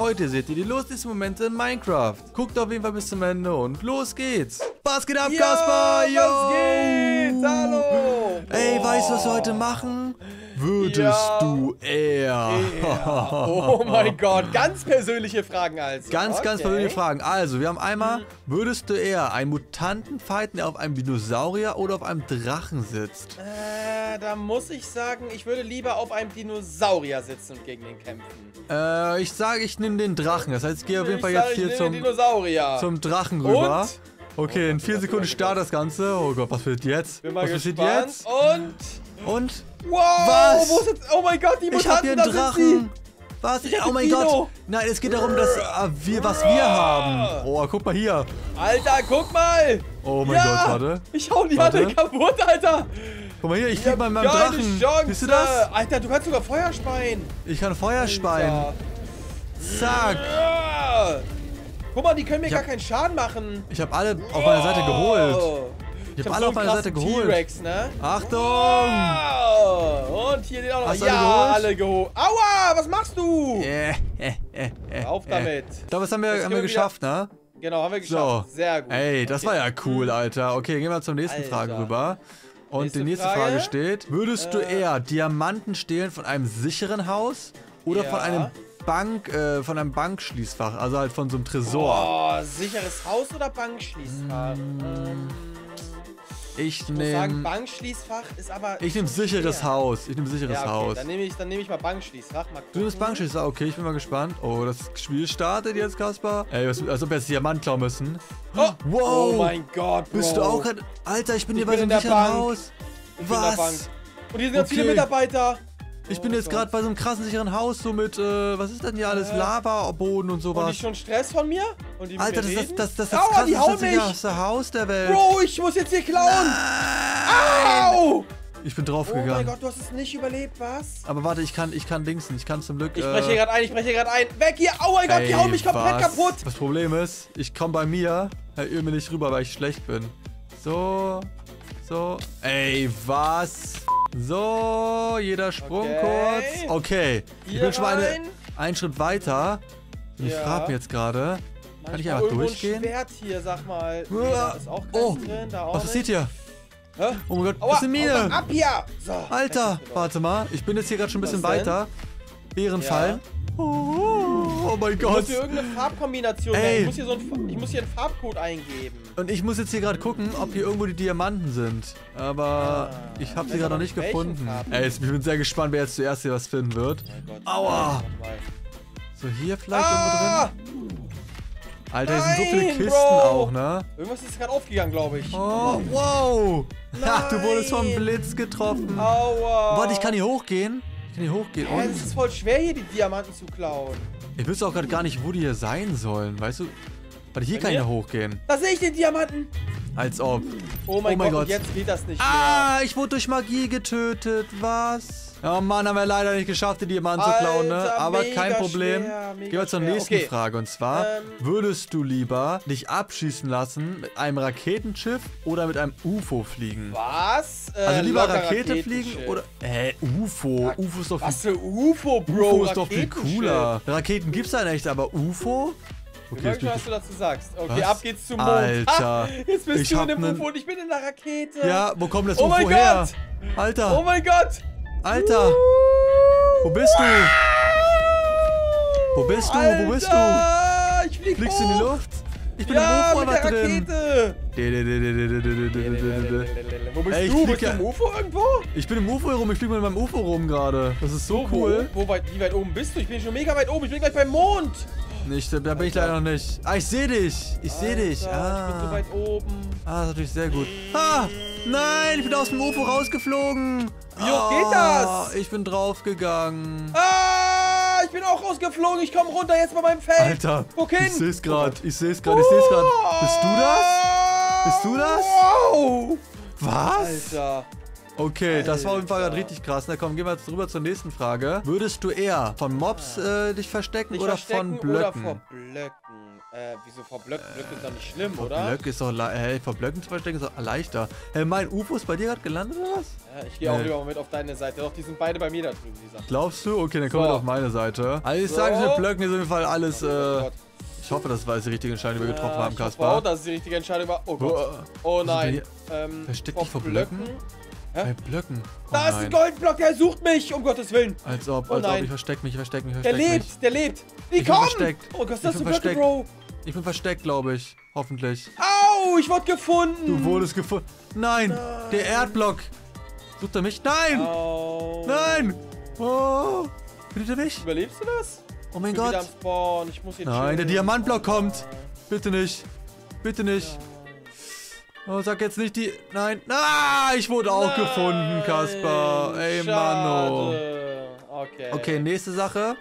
Heute seht ihr die lustigsten Momente in Minecraft. Guckt auf jeden Fall bis zum Ende und los geht's. Was geht ab? Yo! was geht? Hallo! Ey, weißt du, was wir heute machen? Würdest Ja. du eher... Ja. Oh mein Gott, ganz persönliche Fragen also. Ganz, ganz Okay. persönliche Fragen. Also, wir haben einmal, würdest du eher einen Mutanten fighten, der auf einem Dinosaurier oder auf einem Drachen sitzt? Äh, da muss ich sagen, ich würde lieber auf einem Dinosaurier sitzen und gegen den kämpfen. Äh, ich sage, ich nehme den Drachen. Das heißt, ich gehe auf jeden Fall jetzt hier zum, zum Drachen rüber. Und? Okay, in Oh vier was Sekunden wird startet das Ganze. Oh Gott, was wird jetzt? Was passiert jetzt? Und. Und? Wow! Was? Wo ist jetzt, oh mein Gott, die Ich hab Mutanten, hier einen Drachen. Was? Ich hab Oh mein Dino. Gott. Nein, es geht darum, dass äh, wir, was wir haben. Oh, guck mal hier. Alter, guck mal! Oh mein ja, Gott, warte. Ich hau die Warte. kaputt, Alter! Guck mal hier, ich flieg hab mal mit meinem Drachen. Chance. Siehst du das? Alter, du kannst sogar Feuer speien. Ich kann Feuer speien. Zack. Ja. Guck mal, die können mir Ich gar hab- keinen Schaden machen. Ich habe alle auf meiner Seite geholt. Ich hab alle so auf meiner einen Seite geholt. T-Rex, ne? Achtung. Wow. Und hier den auch noch. Hast du ja, alle geholt? Aua, was machst du? Äh, äh, äh, äh, Auf äh. damit. Ich glaube, das haben wir, Jetzt haben wir geschafft, ne? Genau, haben wir So. geschafft. Sehr gut. Ey, das Okay. war ja cool, Alter. Okay, gehen wir zur nächsten Alter. Frage rüber. Und Nächste die nächste Frage, Frage? steht: Würdest du Äh. eher Diamanten stehlen von einem sicheren Haus oder Ja. von einem Bank, äh, von einem Bankschließfach, also halt von so einem Tresor? Boah, sicheres Haus oder Bankschließfach? Ähm, Ich nehme, Bankschließfach ist aber. ich nehme sicheres schwer. Haus. Ich nehme sicheres Ja, okay, Haus. dann nehme ich, dann nehme ich mal Bankschließfach. Mal Du nimmst. Bankschließfach, okay, ich bin mal gespannt. Oh, das Spiel startet jetzt, Kaspar. Ey, was, als ob wir jetzt Diamant klauen müssen. Oh, Wow. oh mein Gott, Bro. Bist du auch gerade. Alter, ich bin hier Ich bei in einem der sicheren. Haus. Ich. Was? Und hier sind ganz viele. Mitarbeiter. Ich bin Oh jetzt gerade bei so einem krassen sicheren Haus, so mit, äh, was ist denn hier alles? Äh. Lava-Boden und Und die sowas. schon Stress von mir? Und die Alter, das ist das, das, das, Aua, die krasseste sicherste Haus der Welt. Bro, ich muss jetzt hier klauen. Au! Ich bin Oh mein draufgegangen. Gott, du hast es nicht überlebt, was? Aber warte, ich kann, ich kann dingsen. Ich kann zum Glück. Ich äh, breche hier gerade ein, ich breche hier gerade ein. Weg hier! Oh mein Gott, die ey, hauen mich komplett was? kaputt. Das Problem ist, ich komme bei mir, Herr mir nicht rüber, weil ich schlecht bin. So, so. Ey, was? So, jeder Sprung Okay. kurz. Okay, ich Hier bin schon mal eine, einen Schritt weiter. Und ich Ja. frage mich jetzt gerade, kann ich einfach durchgehen? Ein Schwert hier, sag mal. Nee, da ist auch Oh, drin, da auch was passiert hier? Hä? Oh mein Gott, Aua, sind hau mal mir? ab hier! So. Alter, das ist warte mal. Ich bin jetzt hier gerade schon ein bisschen Was denn? weiter. Bärenfallen. Oh, oh, mein Ich Gott. muss hier irgendeine Farbkombination Ey. Ich muss hier so ein, ich muss hier einen Farbcode eingeben. Und ich muss jetzt hier gerade gucken, ob hier irgendwo die Diamanten sind. Aber Ah, ich habe sie gerade noch nicht gefunden. Farben. Ey, ich bin sehr gespannt, wer jetzt zuerst hier was finden wird. Oh Gott. Aua. So, hier vielleicht Ah! irgendwo drin. Alter, hier sind so viele Nein, Kisten Bro. auch, ne? Irgendwas ist gerade aufgegangen, glaube ich. Oh, wow. Ha, du wurdest vom Nein. Blitz getroffen. Aua. Warte, ich kann hier hochgehen. Ich kann hier hochgehen. Hä, Und es ist voll schwer, hier die Diamanten zu klauen. ich wüsste auch gerade gar nicht, wo die hier sein sollen. Weißt du? Warte, hier Bei kann ich ja hochgehen. Da sehe ich den Diamanten. Als ob. Oh mein, Oh mein Gott, Gott. jetzt geht das nicht Ah, ich wurde durch Magie getötet. Was? Oh Mann, haben wir leider nicht geschafft, die Diamanten zu klauen, ne? Aber kein Problem. schwer, Gehen wir zur nächsten Okay. Frage. Und zwar, Ähm. würdest du lieber dich abschießen lassen mit einem Raketenschiff oder mit einem UFO fliegen? Was? Äh, Also lieber Rakete fliegen oder... Hä, UFO? Rak- UFO ist doch viel, Was für UFO, Bro? UFO ist doch viel cooler. Raketen gibt's ja nicht, aber UFO? Ich Okay, gespannt, bin was du dazu sagst. Okay, Was? ab geht's zum Mond. Alter. Ah, jetzt bist Ich du in dem nen- UFO und ich bin in der Rakete. ich... Ja, wo kommt das Oh UFO mein her? Gott. Alter, Oh mein Gott. Alter, wo bist du? Wo bist du? Wo bist du? Alter, Ich flieg Fliegst du hoch. in die Luft? Ich bin Ja, im UFO mit der drin. Rakete. Wo bist Ey, ich du? Bist du im UFO irgendwo? Ich bin im UFO rum, ich fliege mit meinem UFO rum gerade. Das ist so Wo, cool. Wo, wo weit, wie weit oben bist du? Ich bin schon mega weit oben. Ich bin gleich beim Mond. Nicht, da bin ich leider noch nicht. Ah, ich sehe dich. Ich sehe dich. Alter, Ich bin so Ah. weit oben. ah, das ist natürlich sehr gut. Ah, nein, ich bin aus dem UFO rausgeflogen. Wie hoch geht Ah, das? Ich bin draufgegangen. Ah, ich bin auch rausgeflogen. Ich komme runter jetzt bei meinem Feld. Alter, Wohin? ich sehe es gerade. Ich sehe es gerade. Ich sehe es gerade. Bist du das? Bist du das? Wow. Was? Alter. Okay, das war auf jeden Fall gerade Alter. richtig krass. Na komm, gehen wir jetzt rüber zur nächsten Frage. Würdest du eher von Mobs äh, dich verstecken Nicht oder verstecken von oder Blöcken? vor Blöcken? Äh, wieso vor Blöcken? Blöcken ist doch nicht schlimm, Vor oder? Blöcken ist doch hey, vor Blöcken zu verstecken ist doch leichter. Hey, mein UFO ist bei dir gerade gelandet oder was? Ja, ich gehe auch lieber mal mit auf deine Seite. Doch, die sind beide bei mir da drüben, Lisa. Glaubst du? Okay, dann kommen wir So. auf meine Seite. Also ich So. sage, mit Blöcken ist auf jeden Fall alles. Oh Äh, ich hoffe, das war jetzt die richtige Entscheidung, die wir getroffen Ja, haben, ich hoffe Kaspar. auch, dass es die richtige Entscheidung war. Oh Gott. Oh nein. ist Ähm, Versteck dich vor Blöcken? Bei Blöcken. Oh Da ist ein nein. Goldblock, der sucht mich, um Gottes Willen. Als ob, Oh als ob. nein. Ich versteck mich, ich versteck mich, ich Der versteck mich. lebt, der lebt. Wie Ich bin komm! versteckt. Oh Gott, das ist bin Blöcke. Bro. Ich bin versteckt, glaube ich. Hoffentlich. Au, ich wurde gefunden. Du wurdest gefunden. Nein, der Erdblock. Sucht er mich? Nein! Au. Nein! Oh! Findet er mich? Überlebst du das? Oh mein Gott. Nein, der chillen. Diamantblock kommt. Bitte nicht. Bitte nicht. Oh, sag jetzt nicht die. Nein. Ah, ich wurde auch Nein, gefunden, Kaspar. Ey, Mano. schade. Okay. Okay, nächste Sache.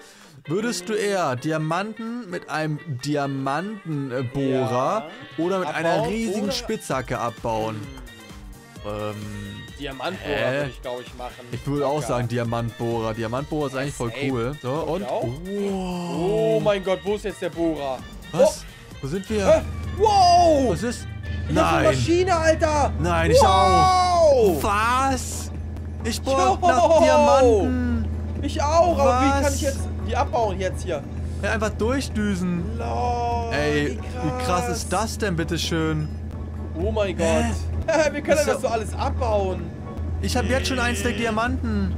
Würdest du eher Diamanten mit einem Diamantenbohrer oder mit einer Abbauen riesigen oder- Spitzhacke abbauen? Ähm, Diamantbohrer würde ich, glaube ich, machen. ich würde auch sagen Diamantbohrer. Diamantbohrer ist eigentlich voll cool. So, und? Oh. Oh mein Gott, wo ist jetzt der Bohrer? Was? Wo sind Oh. wir? Äh, wow! Was ist? Ich hab eine Nein. Maschine, Alter! Nein, ich wow! Was? Ich Jo. nach Diamanten. Ich auch, aber wie Was? kann ich jetzt die abbauen jetzt hier? Ja, einfach durchdüsen. Lol, Ey, wie wie krass ist das denn, bitteschön? Oh mein Gott. Wir können das ja- so alles abbauen. Ich habe jetzt schon ein Stack Diamanten.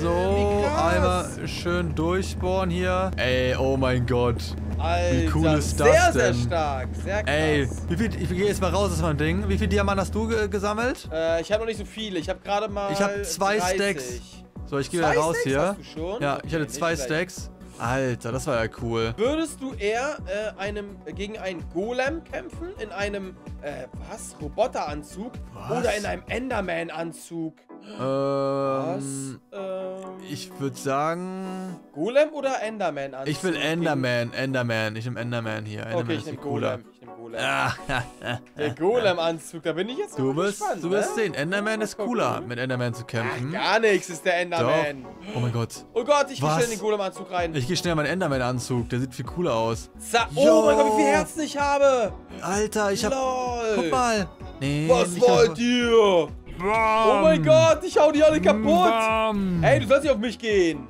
So, krass. einmal schön durchbohren hier. Ey, oh mein Gott. Alter, cool ist das sehr, sehr denn? stark. Sehr krass. Ey, wie viel, ich gehe jetzt mal raus aus meinem Ding. Wie viel Diamanten hast du ge gesammelt? Äh, ich habe noch nicht so viele. Ich habe gerade mal Ich hab zwei 30. Stacks. So, ich gehe wieder raus Stacks hier. hast du schon? Ja, ich hatte zwei. Stacks. Alter, das war ja cool. Würdest du eher äh, einem, gegen einen Golem kämpfen? In einem, äh, was? Roboteranzug? Was? Oder in einem Enderman-Anzug? Was? Ähm, Ähm, ich würde sagen, Golem oder Enderman-Anzug? ich will Enderman, Enderman. Ich nehme Enderman hier. Enderman Okay, ich nehme. Golem. Ich nehme Golem. Ah, Der Golem-Anzug, da bin ich jetzt du wirst, gespannt. du wirst ne? sehen, Enderman ist cooler, mit Enderman zu Ach, kämpfen. gar nichts ist der Doch. Enderman. Oh mein Gott. Oh Gott, ich gehe schnell in den Golem-Anzug rein. Ich gehe schnell in meinen Enderman-Anzug. Der sieht viel cooler aus. Sa Yo. oh mein Gott, wie viel Herzen ich habe. Alter, ich hab... Lol. Guck mal. Nee, Was wollt ihr? Oh mein Gott, ich hau die alle kaputt. Bam. Hey, du sollst nicht auf mich gehen.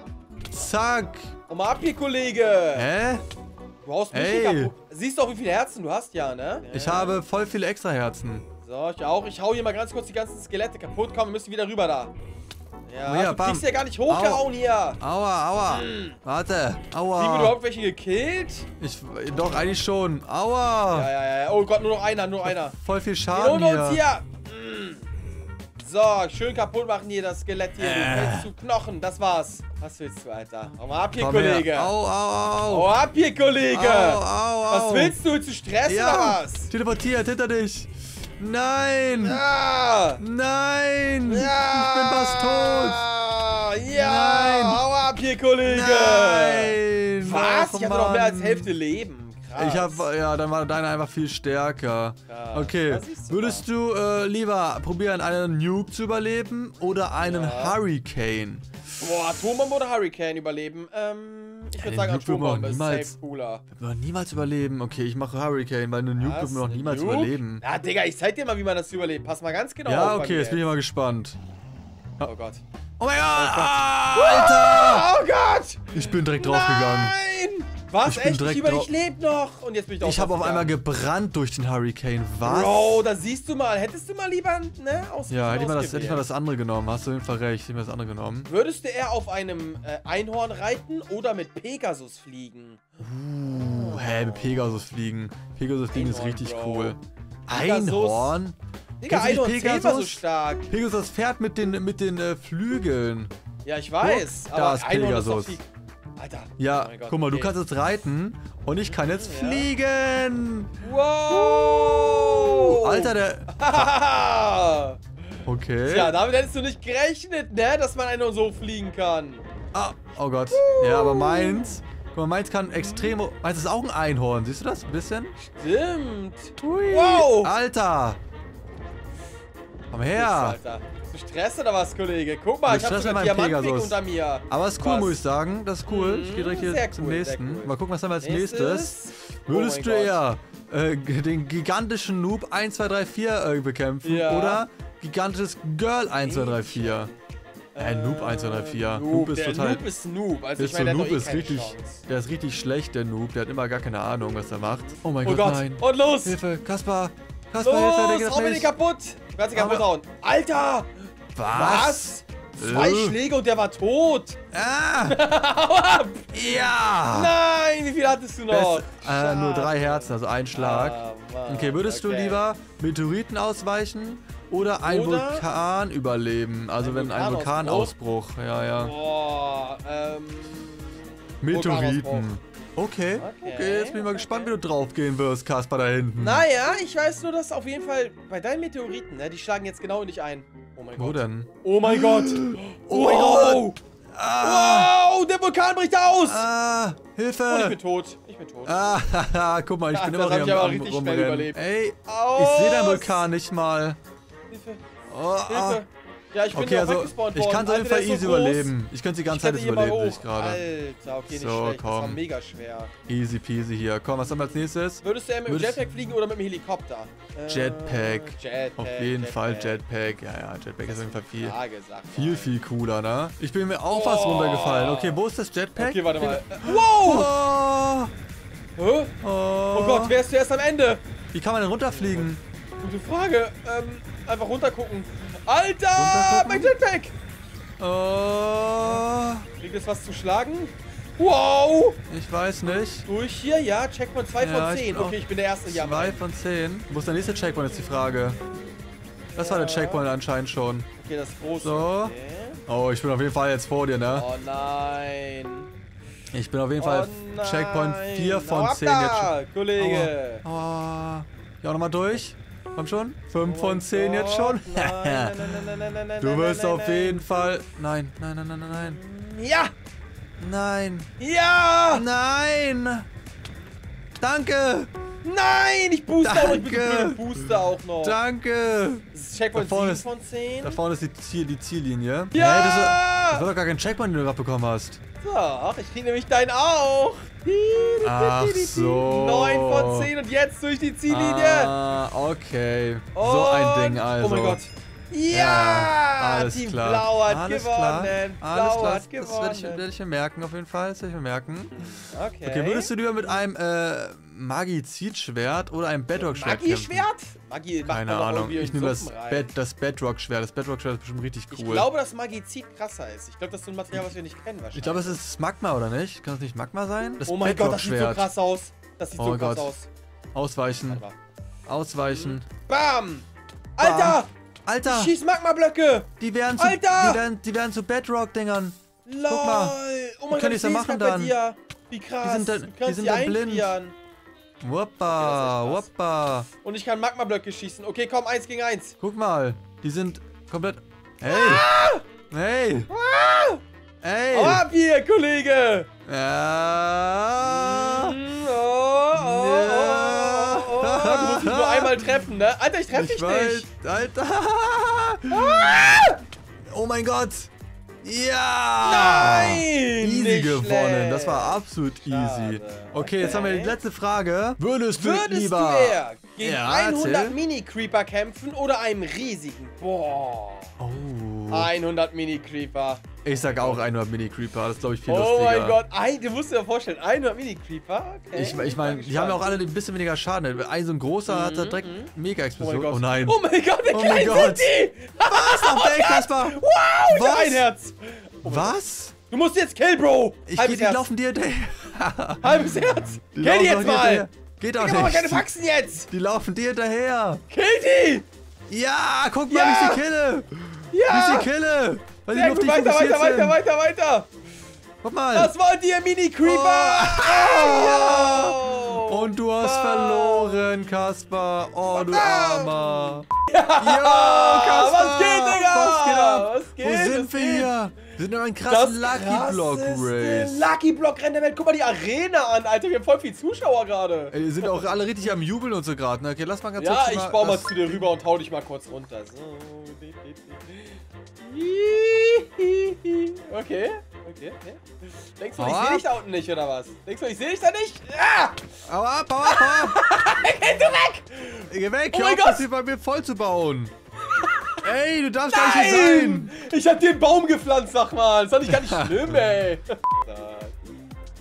Zack. Komm mal ab hier, Kollege. Hä? Du haust mich Ey. hier kaputt. Siehst du auch, wie viele Herzen du hast, ja, ne? Ich Ja. habe voll viele extra Herzen. So, ich auch. Ich hau hier mal ganz kurz die ganzen Skelette kaputt. Komm, wir müssen wieder rüber da. Ja, Oh ja, du bam. kriegst ja gar nicht hochgehauen hier. Aua, aua. Hm. Warte. Kriegen wir Aua. überhaupt welche gekillt? Ich, doch, eigentlich schon. Aua. Ja, ja, ja. Oh Gott, nur noch einer, nur einer. Voll viel Den Schaden holen wir uns hier. hier. Mm. So, schön kaputt machen hier das Skelett hier. Du Äh. fällst zu Knochen. Das war's. Was willst du, Alter? Hau mal ab hier, Komm Kollege. her. Au, au, Hau au. ab hier, Kollege. Au, au, au. Was willst du? Willst du Stress Ja. oder was? Teleportiert hinter dich. Nein. Ja. Nein. Ja. Ich bin fast tot. Ja. Nein. Hau ab hier, Kollege. Nein. Was? Och, Ich hatte noch mehr als. Hälfte Leben. Krass. Ich hab, ja, dann war deine einfach viel stärker. Krass. Okay, du würdest du äh, lieber probieren, einen Nuke zu überleben oder einen Ja. Hurricane? Boah, Atombombe oder Hurricane überleben? Ähm, ich würde sagen man Atombombe ist niemals- safe cooler. Wir werden niemals überleben. Okay, ich mache Hurricane, weil eine Nuke Was? wird man noch niemals Nuke? überleben. Ja, Digga, ich zeig dir mal, wie man das überlebt. Pass mal ganz genau auf. Ja, okay, jetzt bin ich mal gespannt. Oh Gott. Oh mein Gott! Ah, Alter! Oh Gott! Ich bin direkt draufgegangen. Nein! Was? Ich bin Echt? direkt Ich über ich lebe noch. Und jetzt bin ich doch Ich habe auf einmal gebrannt durch den Hurricane. Was? Bro, da siehst du mal. Hättest du mal lieber, ne, aus Ja, hätte ich, mal das, hätte ich mal das andere genommen. Hast du auf jeden Fall recht. Hätte ich mal das andere genommen. Würdest du eher auf einem äh, Einhorn reiten oder mit Pegasus fliegen? Uh, hä, mit Pegasus fliegen. Pegasus fliegen ist Einhorn, richtig Bro. cool. Pegasus. Einhorn? Digga, Einhorn war so Pegasus? stark. Pegasus Pferd mit den, mit den äh, Flügeln. Ja, ich weiß. Guck, aber da ist Einhorn ist Pegasus. viel... Alter. Ja, Oh guck mal, du okay. kannst jetzt reiten und ich kann jetzt Ja. fliegen. Wow! Alter, der... Okay. Ja, damit hättest du nicht gerechnet, ne? Dass man Einhorn so fliegen kann. Ah, oh Gott. Ja, aber meins... Guck mal, meins kann extrem... Meins ist auch ein Einhorn. Siehst du das ein bisschen? Stimmt. Hui. Wow. Alter. Komm her. Alter. Bist du Stress oder was, Kollege? Guck mal, Ich ich hab stress sogar Diamantweg unter mir. Aber ist cool, Was? muss ich sagen. Das ist cool. Ich gehe direkt hier sehr zum cool, sehr nächsten. cool. Mal gucken, was haben wir als nächstes. Nächstes. Oh Würdest du eher äh, den gigantischen Noob 1, 2, 3, 4 äh, bekämpfen Ja. oder gigantisches Girl 1, 2, 3, 4? Äh, Noob 1, 2, 3, 4. Noob ist der total... Noob ist Noob. Also ist ich so meine, der Noob eh ist richtig, Chance. der ist richtig schlecht, der Noob. Der hat immer gar keine Ahnung, was er macht. Oh mein Oh Gott, Gott. nein. Und los. Hilfe, Kaspar. Kaspar, Hilfe, der Los, geht den mich. kaputt. Du kannst ihn kaputt hauen. Alter. Was? Zwei Äh. Schläge und der war tot. Ah, Hau ab. ja. Nein, wie viel hattest du noch? Äh, nur drei Herzen, also ein Schlag. Ah, Mann. Okay, würdest du Okay. lieber Meteoriten ausweichen oder ein Oder- Vulkan überleben? Also Ein wenn ein Vulkanausbruch? Ja, ja. Boah, ähm. Meteoriten. Okay. Okay, okay, jetzt bin ich mal gespannt, okay. wie du draufgehen wirst, Kaspar, da hinten. Naja, ich weiß nur, dass auf jeden Fall bei deinen Meteoriten, ne, die schlagen jetzt genau in dich ein. Oh mein Wo Gott. denn? Oh mein Gott. Oh mein wow. Ah, Wow, der Vulkan bricht aus. ah, Und ich Hilfe. bin tot. Ich bin tot. Ah, guck mal, ich Ja, bin immer hier am, richtig rumrennen. Ey, Aus. ich sehe deinen Vulkan nicht mal. Hilfe, Oh, ah. Ja, ich bin Okay, also weggespawnt ich worden. kann es auf jeden Fall easy so überleben. Ich könnte die ganze Ich Zeit das überleben, hoch. ich gerade. Alter, okay, nicht So, schlecht. Das war komm. mega schwer. Easy peasy hier. Komm, was haben wir als nächstes? Würdest du eher mit dem Jetpack fliegen oder mit dem Helikopter? Äh, Jetpack. Jetpack. Auf jeden Fall Jetpack. Jetpack. Ja, ja, Jetpack ist auf jeden Fall viel, viel, viel cooler, ne? Ich bin mir auch was Oh. runtergefallen. Okay, wo ist das Jetpack? Okay, warte mal. Äh, Wow! Oh, oh. Oh Gott, wer ist zuerst am Ende? Wie kann man denn runterfliegen? Gute Frage. Ähm, einfach runtergucken. Alter, mein Jetpack! Oh, Kriegt es was zu schlagen? Wow! ich weiß nicht. Durch hier, ja, Checkpoint 2 Ja, von ich 10. bin auch Okay, ich bin der Erste Zwei Ende. von zehn. Wo ist der nächste Checkpoint, ist die Frage. Das war der Ja. Checkpoint anscheinend schon. Okay, das große. So. Okay. Oh, ich bin auf jeden Fall jetzt vor dir, ne? Oh nein. Ich bin auf jeden Oh Fall nein. Checkpoint 4 Hau von ab 10 jetzt schon. Kollege. Aua. Oh. Ja, nochmal durch. Komm schon. 5 Oh von mein 10 jetzt schon. Nein, nein, nein, nein, nein, nein, nein, Du wirst auf jeden Fall. Nein, nein, nein, nein, nein, nein. Ja! Nein. Ja! Nein. Danke. Nein! Ich booste auch noch. Ich Danke. blöd, booste auch noch. Danke. Das ist Checkpoint Da vorne 7 von 10. Da vorne ist die, Ziel, die Ziellinie. Ja! Hä, das, war- das war doch gar kein Checkpoint, den du gerade bekommen hast. Doch, ich krieg nämlich deinen auch. Ach so. 9 von 10 und jetzt durch die Ziellinie. Ah, okay. so ein Und- Ding also. Oh mein Gott. Ja! Ja, alles die klar. Blau hat alles gewonnen. Klar. Blau Alles klar. hat Das werde gewonnen. ich, werd ich mir merken, auf jeden Fall. Das werde ich mir merken. Okay. Okay, würdest du lieber mit einem äh, Magizid-Schwert oder einem Bedrock-Schwert? Magie macht Keine Ahnung. Ich nehme das. Bed, das Bedrock-Schwert. Das Bedrock-Schwert ist bestimmt richtig cool. Ich glaube, dass Magizid krasser ist. Ich glaube, das ist so ein Material, was wir nicht kennen wahrscheinlich. Ich glaube, es ist Magma, oder nicht? Kann es nicht Magma sein? Das Oh mein Gott, das sieht so krass aus. Das sieht Oh so mein krass Gott. aus. Ausweichen. Ausweichen. Bam! Alter! Alter! Ich schieß Magma-Blöcke! Die werden zu, Alter! Die werden, die werden zu Bedrock-Dingern. LOL! mal. Oh mein können Gott, die ich so seh's machen bei dann? dir. Wie krass. sind dann- die sind die dann blind. Okay, ist woppa. Und ich kann Magma-Blöcke schießen. Okay, komm, eins gegen eins. Guck mal, die sind komplett... Hey! Ah! Hey! Hey! Hau ab hier, Kollege! Ja! Mm, oh, oh, oh, oh, oh, oh. Du musst mich nur einmal treffen, ne? Alter, ich treffe Ich dich weiß, nicht. Alter! Oh mein Gott! Ja! Nein! Easy gewonnen, schlecht. das war absolut easy. Schade. Okay, jetzt haben wir die Okay. letzte Frage. Würdest du Würdest lieber... du eher gegen Ja, 100 erzähl. Mini-Creeper kämpfen oder einem riesigen? Boah. Oh. 100 Mini-Creeper. Ich sag auch 100 Mini-Creeper, das ist glaube ich viel Oh lustiger. mein Gott. Ein, du musst dir vorstellen, 100 Mini-Creeper? Okay. Ich, ich meine, die haben ja auch alle ein bisschen weniger Schaden. Ein so ein großer hat da direkt mega Oh Explosion. mein Gott. Oh nein. Oh mein Gott, wie Oh klein mein Gott. sind die? Was? Noch weg, Kaspar? Wow, ich hab Was? ein Herz. Was? Du musst jetzt kill, Bro. Ich geh, Halbes die Herz. laufen dir hinterher. Halbes Herz. Die kill die jetzt mal. Geht auch Ich hab aber keine nicht. Faxen jetzt. Die laufen dir hinterher. Kill die. Ja, guck mal, Ja. wie ich sie kille. Wie ich Ja. sie kille. Weil Sehr gut, weiter, weiter, weiter, weiter, weiter. Guck mal. Das wollt ihr, Mini-Creeper. Oh. Oh. Und du hast Bam. verloren, Kaspar. Oh, du. Armer. Ja, Ja, Kaspar. was geht, Digga? Was geht ab? Was geht? Wo sind Was wir geht? hier? Wir sind in einem krassen Das Lucky Block Race. Lucky Block Rennen der Welt. Guck mal die Arena an, Alter. Wir haben voll viel Zuschauer gerade. Ey, die sind auch alle richtig am Jubeln und so gerade. Ne? Okay, lass mal ganz Ja, kurz ich mal baue mal zu dir rüber und hau dich mal kurz runter. So. Okay, okay, okay. Denkst du, ich sehe dich da unten nicht, oder was? Denkst du, ich sehe dich da nicht? Ah! Hau ab, hau ab, hau ab. Geh du weg! Geh weg, Oh hör auf, das hier bei mir voll zu bauen. Ey, du darfst gar nicht hier sein. Nein! Ich hab dir einen Baum gepflanzt, sag mal. Das fand ich gar nicht schlimm, ey.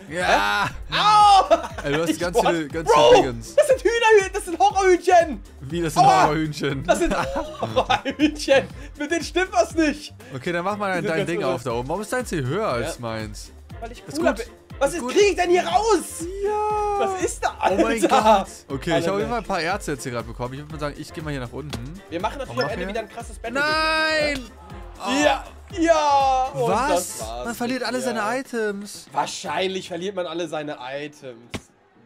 Ja. Au! Ey, du hast Ich ganz viele, ganz Bro, viele Dingens. das sind Hühnerhühnchen, das sind Horrorhühnchen. Wie, das sind Aua. Horrorhühnchen. Das sind Horrorhühnchen. Mit denen stimmt was nicht. Okay, dann mach mal dein, dein Ding auf da oben. Warum ist deins hier höher als Ja. meins? Weil ich cooler bin. Was ist, gut. krieg ich denn hier raus? Ja. Was ist da, Alter? Oh mein Gott. Okay, Alle ich habe auf jeden weg. Fall ein paar Ärzte jetzt hier gerade bekommen. Ich würde mal sagen, ich gehe mal hier nach unten. Wir machen natürlich am Ende hier. wieder ein krasses Battle. Nein! Ja, ja. Und Was? Man verliert alle ja. seine Items. Wahrscheinlich verliert man alle seine Items.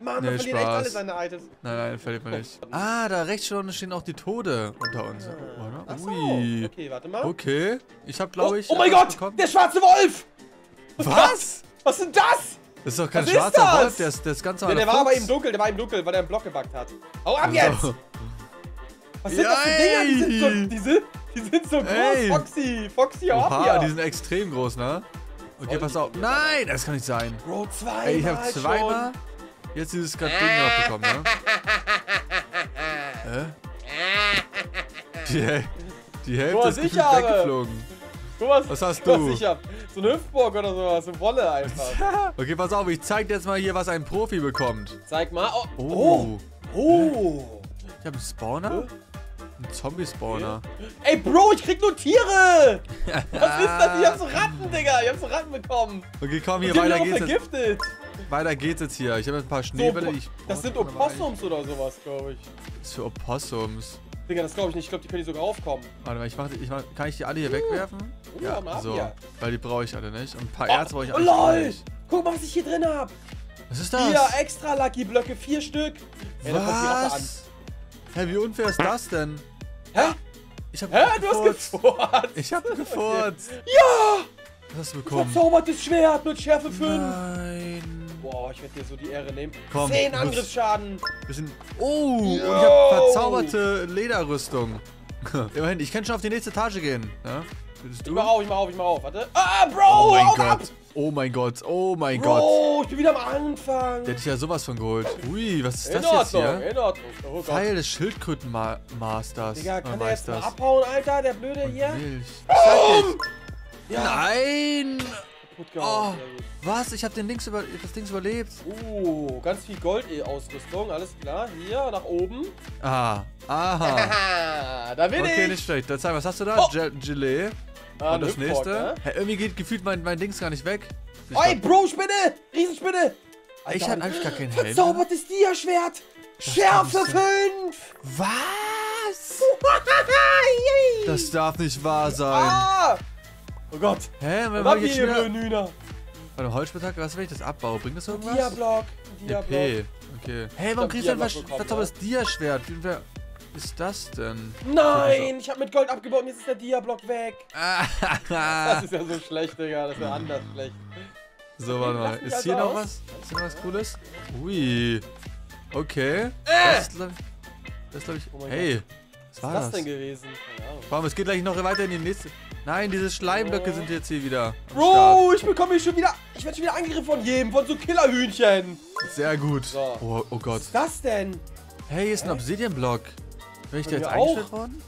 Mann, man Nee, verliert echt Spaß. alle seine Items. Nein, nein, verliert man nicht. Ah, da rechts schon stehen auch die Tode unter uns. Ach Oder? so. Ui. Okay, warte mal. Okay. Ich habe, Oh, glaube ich. oh mein Gott, bekommen. der schwarze Wolf! Was? Was ist denn das? Das ist doch kein Was ist schwarzer das? Wolf, der ist, der ist ganz Ja, normaler der war aber im Dunkeln, der war im Dunkeln, weil er einen Block gebackt hat. Hau ab So. jetzt! Was sind das für Dinger? Die sind so, die sind, die sind so groß, Ey. Foxy. Foxy, hau ab hier. die sind extrem groß, ne? Okay, pass auf. Nein, das kann nicht sein. Bro, zweimal Ey, ich habe schon. zweimal jetzt dieses gerade Ding abbekommen, ne? Hä? Die, die Hälfte Boah, ist weggeflogen. Guck mal, Was hast du? Was ich hab. So eine Hüftburg oder sowas, so Wolle einfach. Okay, pass auf, ich zeig dir jetzt mal hier, was ein Profi bekommt. Zeig mal. Oh. Oh. Oh. oh. Ich habe einen Spawner. Ein Zombie-Spawner. Ey, Bro, ich krieg nur Tiere! Was ist das? Ich hab so Ratten, Digga. Ich hab so Ratten bekommen. Okay, komm, hier, weiter geht's jetzt. vergiftet. Weiter geht's jetzt hier. Ich habe jetzt ein paar So, Schneebälle. ich das sind Opossums oder sowas, glaube ich. Das für Opossums. Digga, das glaube ich nicht. Ich glaube, die können hier sogar aufkommen. Warte mal, ich mach, ich mach, kann ich die alle hier wegwerfen? Ja, mal so. hier. Weil die brauche ich alle nicht. Und ein paar Oh, Erze brauche ich oh, alle lol! nicht. Guck mal, was ich hier drin hab. Was ist das? Vier extra Lucky Blöcke, vier Stück. Ey, die. Was? Hä, wie unfair ist das denn? Hä? Ich hab Hä? Du hast gefurzt. gefurzt. Ich hab gefurzt. Ja! Was hast du bekommen? Verzaubertes Schwert mit Schärfe 5. Nein. Boah, ich werde dir so die Ehre nehmen. Komm, 10 du musst- Angriffsschaden. Bisschen. Oh, und ich Yo. hab verzauberte Lederrüstung. Immerhin, ich kann schon auf die nächste Etage gehen. Ja? Ich mach auf, ich mach auf, ich mach auf. Warte. Ah, Bro, Oh mein hau ab! Gott. Oh mein Gott. Oh mein Gott. Bro, ich bin wieder am Anfang. Der hätte ich ja sowas von geholt. Ui, was ist In das jetzt Ordnung, hier? in Ordnung. Oh Gott. Pfeil des Schildkrötenmasters. Digga, kann äh, der jetzt abhauen, Alter, der Blöde hier? Milch. Sag nicht. Ja. Nein! Gut gehauen, Oh. Was? Ich hab den Dings über, das Dings überlebt. Uh, ganz viel Gold-E-Ausrüstung, alles klar. Hier, nach oben. Ah. Aha. Da bin Okay, ich. nicht schlecht. Dann zeig, was hast du da? Oh. Ge- Gelee. Ah, Und das nächste? ne? Hä, irgendwie geht gefühlt mein, mein Dings gar nicht weg. Ich glaub- Bro, Spinne! Riesenspinne! Ich Alter, hatte eigentlich gar keinen Helm. Verzaubertes Dia-Schwert! Schärfe kann 5! Was? Das darf nicht wahr sein. ah! Oh Gott! Hä? Wenn Was wir jetzt hier, wieder... Hühner? Bei einem Holzspitzhack, was, wenn ich das abbaue? Bringt das irgendwas? Dia-Block. Dia-Block. EP. Okay. Hey, warum kriegst du ein verzaubertes Dia-Schwert? Ist das denn? Nein, ich hab mit Gold abgebaut und jetzt ist der Dia-Block weg. Das ist ja so schlecht, Digga. Das ist ja anders schlecht. so, warte mal. Ist hier also noch aus. was? Ist hier noch was Cooles? Ui. Okay. Äh. Das ist, glaub ich... Ist. Oh mein hey. Was Was war ist das das? denn gewesen? Keine Ahnung. Warum? Es geht gleich noch weiter in die nächste... Nein, diese Schleimblöcke sind jetzt hier wieder Bro, ich bekomme hier schon wieder. Ich werde schon wieder angegriffen von jedem, von so Killerhühnchen. Sehr gut. So. Oh, oh Gott. Was ist das denn? Hey, hier ist ein Hä? Obsidian-Block. Bin ich da jetzt eingestellt worden?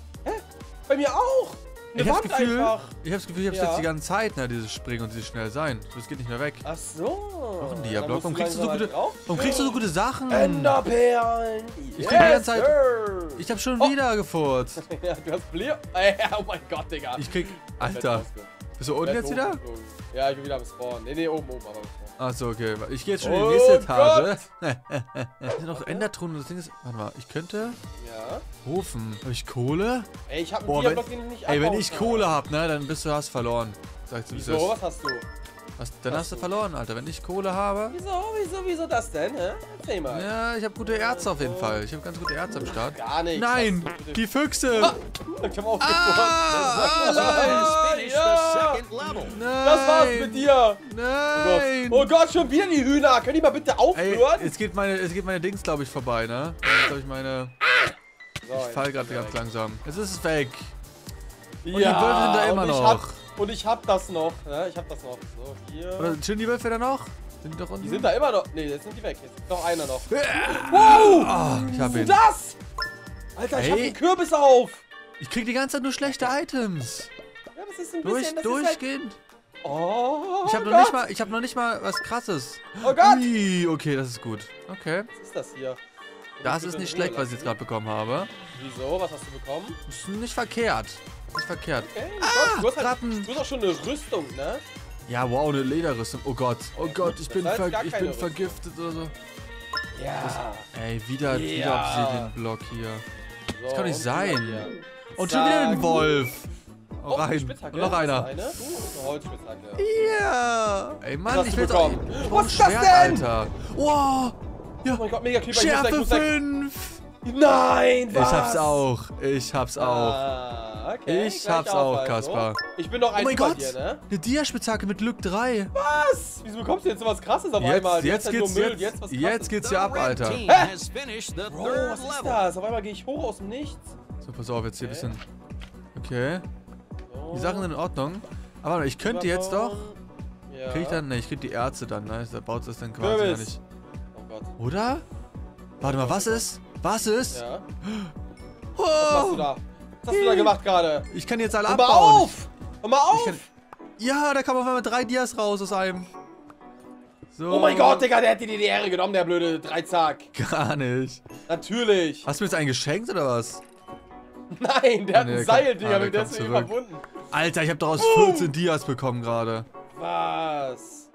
Bei mir auch. Eine ich hab's Wand Gefühl, einfach. ich hab's Gefühl, ich hab's Ja. jetzt die ganze Zeit, ne, dieses Springen und dieses schnell sein. Das geht nicht mehr weg. Ach so. Noch ein Diablock. Warum kriegst du so gute, halt warum kriegst du so gute Sachen? Enderperlen. Ich krieg die ganze Zeit- Sir. Ich hab schon Oh. wieder gefurzt. ja, du hast Blee. Ey, oh mein Gott, Digga. Ich krieg. Alter. Bist du unten jetzt wieder? Ja, ich bin wieder am Spawn. Nee, nee, oben, oben, aber. Achso, okay. Ich gehe jetzt schon in Oh die nächste Etage. Hier sind noch Endertruhen und das Ding ist. Warte mal, ich könnte. Ja. Ofen. Hab ich Kohle? Ey, ich hab einen Boah, Diablock, den ich nicht Ey, wenn ich kann. Kohle hab, ne, dann bist du hast verloren. Sagst du, wie es Wieso? Was hast du? Was, dann hast hast du du? verloren, Alter. Wenn ich Kohle habe. Wieso, wieso, wieso das denn, hä? Erzähl mal. Ja, ich habe gute Ärzte auf jeden Fall. Ich habe ganz gute Ärzte am Start. Gar nicht. Nein, die Füchse. Ich hab aufgehört. Ah, Ah, Finish ja. the second level. Nein. Das war's mit dir. Oh Nein. Gott. Oh Gott, schon wieder die Hühner. Können die mal bitte Ey, aufhören? jetzt geht meine, jetzt geht meine Dings, glaube ich, vorbei, ne? Glaube ich meine. So, Ich fall gerade ganz langsam. Jetzt ist es weg. Ja, Und die Wölfe sind da immer noch. Hab, und ich hab das noch. Ja, ich hab das noch. So, hier. Oder chillen die Wölfe da noch? Sind die doch unten? Die sind da immer noch. Nee, jetzt sind die weg. Jetzt ist noch einer noch. Wow! ich hab Was ist ihn. das? Alter, ich hab den Kürbis auf. Ich krieg die ganze Zeit nur schlechte Items. Ja, das ist ein Durch, bisschen... halt, durchgehend. oh, Ich habe noch nicht mal, ich habe noch nicht mal was krasses. Oh Gott. Ui, okay, das ist gut. Okay. Was ist das hier? Das ist nicht schlecht, was ich jetzt gerade bekommen habe. Wieso? Was hast du bekommen? Ist nicht verkehrt. Nicht verkehrt. Okay, ah, du, hast halt, Ratten. du hast auch schon eine Rüstung, ne? Ja, wow, eine Lederrüstung. Oh Gott. Oh Gott, ich Das bin, heißt ver ich bin vergiftet oder so. Ja. Ey, wieder, wieder Ja. Obsidian-Block hier. So, kann nicht und sein. hier. Und schon wieder ein Wolf. Oh, Oh, rein. Und noch einer. Eine? Uh, eine Holzspitzhacke. Ja. Ey, Mann, ich will doch... Was ist das denn? Alter. Wow. Ja. Oh mein Gott, mega Schärfe muss weg. 5. Nein, was? Ich hab's auch. Ich hab's auch. Ah, okay. Ich hab's auch, also. Kaspar. Ich bin noch Oh ein mein über Gott. dir, ne? Eine Diaspitzhacke mit Glück 3. Was? Wieso bekommst du jetzt so was krasses auf einmal? Jetzt, Die jetzt Zeit geht's, jetzt, jetzt krasses. geht's hier ab, Alter. Hä? Bro, was ist das? Auf einmal gehe ich hoch aus dem Nichts. So, pass auf, jetzt hier ein Okay. bisschen. Okay. Die Sachen sind in Ordnung. Aber ich könnte jetzt doch. Ja. Krieg ich dann. Ne, ich krieg die Ärzte dann, ne? Da baut es dann quasi gar nicht. Oh Gott. Oder? Warte mal, was ist? Was ist? Ja. Was machst du Oh, da? Was hast du da gemacht gerade? ich kann jetzt alle Hör mal abbauen. auf! Hör mal auf! Kann, ja, da kam auf einmal drei Dias raus aus einem. So. Oh mein Gott, Digga, der hat dir die Ehre genommen, der blöde Dreizack. Gar nicht. Natürlich. Hast du mir jetzt einen geschenkt oder was? Nein, der hat Nee, ein der Seil, Digga, ah, der mit der ist zurück. verbunden. Alter, ich habe daraus 14 Dias bekommen gerade. Was?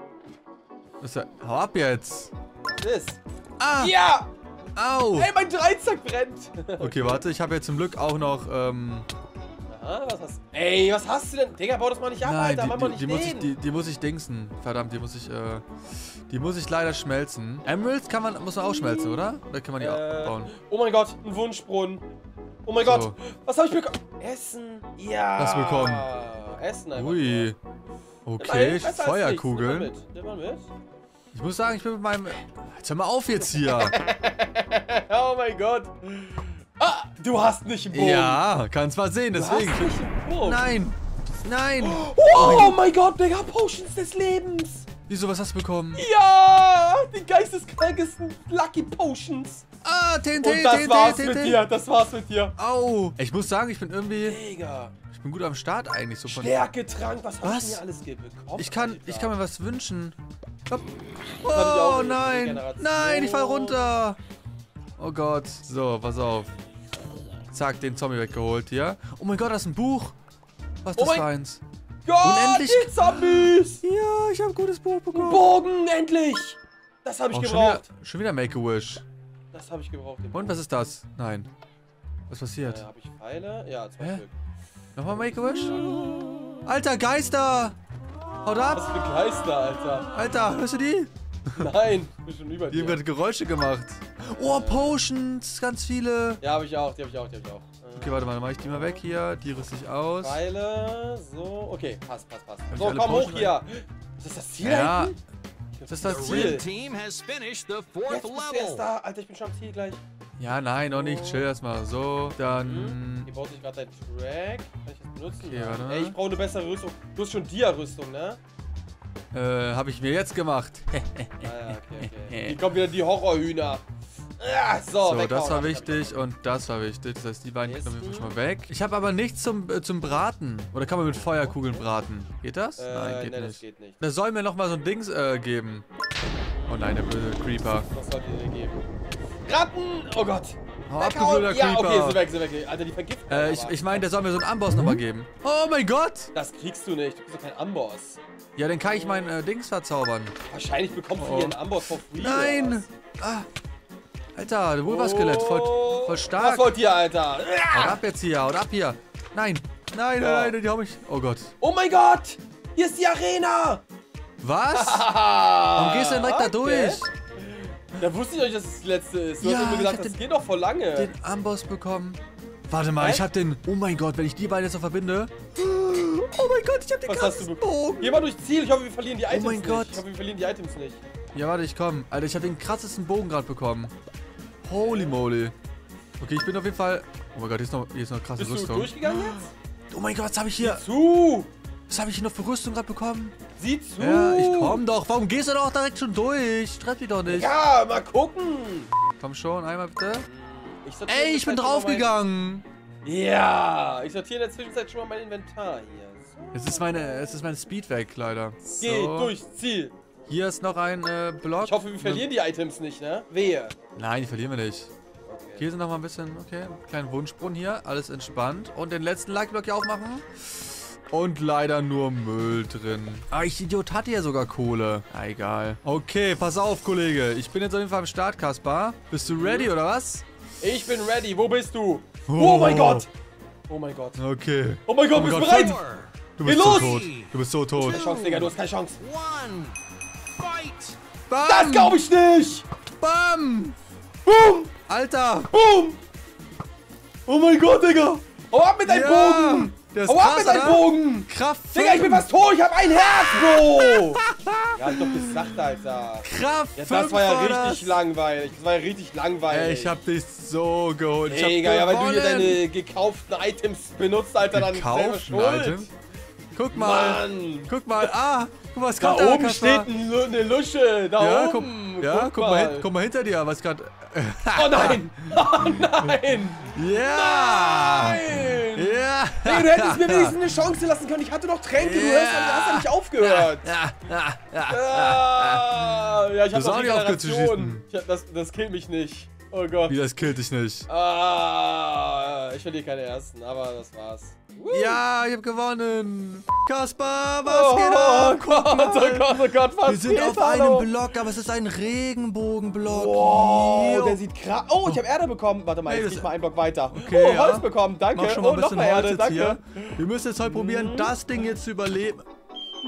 Das ist ja- Hau ab jetzt. Was ist? Ah! Ja! Au! Ey, mein Dreizack brennt! Okay, warte, ich habe jetzt zum Glück auch noch, ähm. Aha, was hast du? Ey, was hast du denn? Digga, bau das mal nicht ab, Nein, Alter. Mach mal die, nicht die, die, muss ich, die, die muss ich dingsen. Verdammt, die muss ich, äh. Die muss ich leider schmelzen. Emeralds kann man, muss man auch schmelzen, oder? Oder kann man die Äh, abbauen? Oh mein Gott, ein Wunschbrunnen. Oh mein So. Gott, was habe ich bekommen? Essen. Ja. Was bekommen? Essen einfach. Ui. Okay, Immerhin besser als Feuerkugeln. nichts. Nimm mal mit. Ich muss sagen, ich bin mit meinem. Jetzt hör mal auf jetzt hier. Oh mein Gott. Ah, du hast nicht einen Bogen. ja, kannst mal sehen, du deswegen. hast nicht einen Bogen. Nein! Nein! Oh mein Gott, Digga, Potions des Lebens. Wieso, was hast du bekommen? Ja, die geisteskrankesten Lucky Potions. Ah, TNT, Und das TNT, war's TNT. mit dir, das war's mit dir. Au! Ich muss sagen, ich bin irgendwie. Digga, Ich bin gut am Start eigentlich. So von, Stärketrank, was, Was? ich mir alles bekommen? ich, kann, Alter? ich kann mir was wünschen. Hopp. Oh nein! Nein, ich fall runter! Oh Gott. So, pass auf. Zack, den Zombie weggeholt hier. Oh mein Gott, das ist ein Buch. Was ist Oh das für eins? Gott, Unendlich- die Zombies! Ja, ich habe ein gutes Buch bekommen. Bogen, endlich! Das habe ich Oh, schon, wieder, gebraucht. schon wieder Make-A-Wish. Das habe ich gebraucht. Und was ist das? Nein. Was passiert? Äh, habe ich Pfeile? Ja, zwei Hä? Stück. Nochmal Make-A-Wish? Alter, Geister! Haut Was ab! für Geister, Alter. Alter, hörst du die? Nein, ich bin schon über Die haben gerade Geräusche gemacht. Oh, Potions, ganz viele. Ja, habe ich auch, die habe ich auch, die habe ich auch. Okay, warte mal, dann mach ich die mal weg hier. Die rüste ich aus. Pfeile, so, okay, passt, passt, passt. So, komm hoch hier. Ist das das Ziel Ja, hinten? das ist das Ziel. team has finished the fourth Jetzt bist du erst da. Alter, ich bin schon am Ziel gleich. Ja, nein, noch nicht. Chill erstmal. So, dann. Hier baut sich gerade dein Track. Kann ich das benutzen? Okay, warte. Ey, ich brauche eine bessere Rüstung. Du hast schon Dia-Rüstung, ne? Äh, hab ich mir jetzt gemacht. Ah, ja, okay, okay. Hier kommen wieder die Horrorhühner. Ah, so, So, das war wichtig und das war wichtig. Das heißt, die beiden Nächsten. kommen schon mal weg. Ich habe aber nichts zum, äh, zum Braten. Oder kann man mit Feuerkugeln braten? Geht das? Äh, nein, geht nee, nicht. das geht nicht. Da soll mir noch mal so ein Dings äh, geben. Oh nein, der böse Creeper. Was soll dir geben? Ratten! Oh Gott! Hau ab, du Weghauen! blöder Ja, okay, Creeper. sind weg, sind weg. Alter, die vergiften Äh, ich, ich meine, der soll mir so einen Amboss noch mal geben. Oh mein Gott! Das kriegst du nicht. Du kriegst ja keinen Amboss. Ja, dann kann ich meinen äh, Dings verzaubern. Wahrscheinlich bekommst du Oh. hier einen Amboss for free. Nein! Ah. Alter, der Vulva-Skelett. Voll, Oh, voll stark. Was wollt ihr, Alter? Haut ab jetzt hier, haut ab hier. Nein, nein, Ja. nein, nein, die hau mich. Oh Gott. Oh mein Gott! Hier ist die Arena! Was? Warum gehst du denn direkt da durch? Da wusste ich euch, dass es das letzte ist. Du Ja, hast immer ich gesagt, hab das geht doch voll lange. Den Amboss bekommen. Warte mal, Hä? ich hab den... Oh mein Gott, wenn ich die beiden jetzt noch verbinde... Oh mein Gott, ich hab den Was du krassesten? Bogen. Geh mal durchs Ziel. Ich hoffe, wir verlieren die Items mein nicht. Gott. Ich hoffe, wir verlieren die Items nicht. Ja, warte, ich komm. Alter, ich hab den krassesten Bogen gerade bekommen. Holy moly. Okay, ich bin auf jeden Fall... Oh mein Gott, hier ist noch, hier ist noch krasse Bist du Rüstung. durchgegangen jetzt? Oh mein Gott, was habe ich hier... Zu! Was habe ich hier noch für Rüstung gerade bekommen? Sieh zu! Ja, ich komm doch. Warum gehst du doch direkt schon durch? Stress mich doch nicht. Ja, mal gucken! Komm schon, einmal bitte. Ich Ey, ich bin mein- draufgegangen. Ja, ich sortiere in der Zwischenzeit schon mal mein Inventar hier. So. Es ist meine, es ist mein Speed weg, leider. Geh So. durchs Ziel. Hier ist noch ein äh, Block. Ich hoffe, wir verlieren die Items nicht, ne? Wehe. Nein, die verlieren wir nicht. Okay. Hier sind noch mal ein bisschen, okay, einen kleinen Wunschbrunnen hier. Alles entspannt. Und den letzten Like-Block hier aufmachen. Und leider nur Müll drin. Ah, ich Idiot hatte ja sogar Kohle. Ah, egal. Okay, pass auf, Kollege. Ich bin jetzt auf jeden Fall am Start, Kaspar. Bist du ready, oder was? Ich bin ready. Wo bist du? Oh, Oh. mein Gott. Oh mein Gott. Okay. Oh mein Gott, Oh bist mein du Gott, bereit? Du Geh bist so los! tot. Du bist so tot. Keine Chance, Digga, du hast keine Chance. one, fight! Bam! Das glaube ich nicht! Bam! Boom! Alter! Boom! Oh mein Gott, Digga! Hau ab mit deinem Ja, Bogen! Der ist Hau ab krass, mit deinem? Bogen! Kraft Digga, ich bin fast tot! Ich hab ein Herz, Bro! ja, ich doch gesagt, Alter. Kraft Ja, das war ja das. richtig langweilig. Das war ja richtig langweilig. Ey, ich hab dich so geholt. Ich hab Digga, ja, weil du hier deine gekauften Items benutzt, Alter, dann selber Gekauften schuld. Item? Guck mal. Mann! Guck mal. Ah, guck mal, was Da kommt da, oben Kaspar? steht eine Lusche. Da Ja, guck, oben. ja, guck, mal. hin, guck mal hinter dir, was gerade. Oh nein! Oh nein! Ja! Nein! Ja! Hey, du hättest mir wenigstens eine Chance lassen können. Ich hatte doch Tränke. Du hörst, du hast ja nicht aufgehört. Ja, ja, ja. Ja, ich Du hab hast auch noch nicht aufgehört zu Regeneration. Ich hab, das, das killt mich nicht. Oh Gott. Wie, das killt dich nicht. Ah, ich verliere keine ersten, aber das war's. Woo. Ja, ich hab gewonnen. Kaspar, was Oh, geht ab? oh Gott, oh Gott, oh Gott, was Wir sind auf hallo? einem Block, aber es ist ein Regenbogenblock. Wow, Jo. der sieht krass. Oh, ich habe Erde bekommen. Warte mal, jetzt das- geh ich mal einen Block weiter. Okay, oh, ja. Holz bekommen, danke. Mach schon mal oh, ein bisschen Holz Erde, danke. hier. Wir müssen jetzt heute probieren, das Ding jetzt zu überleben.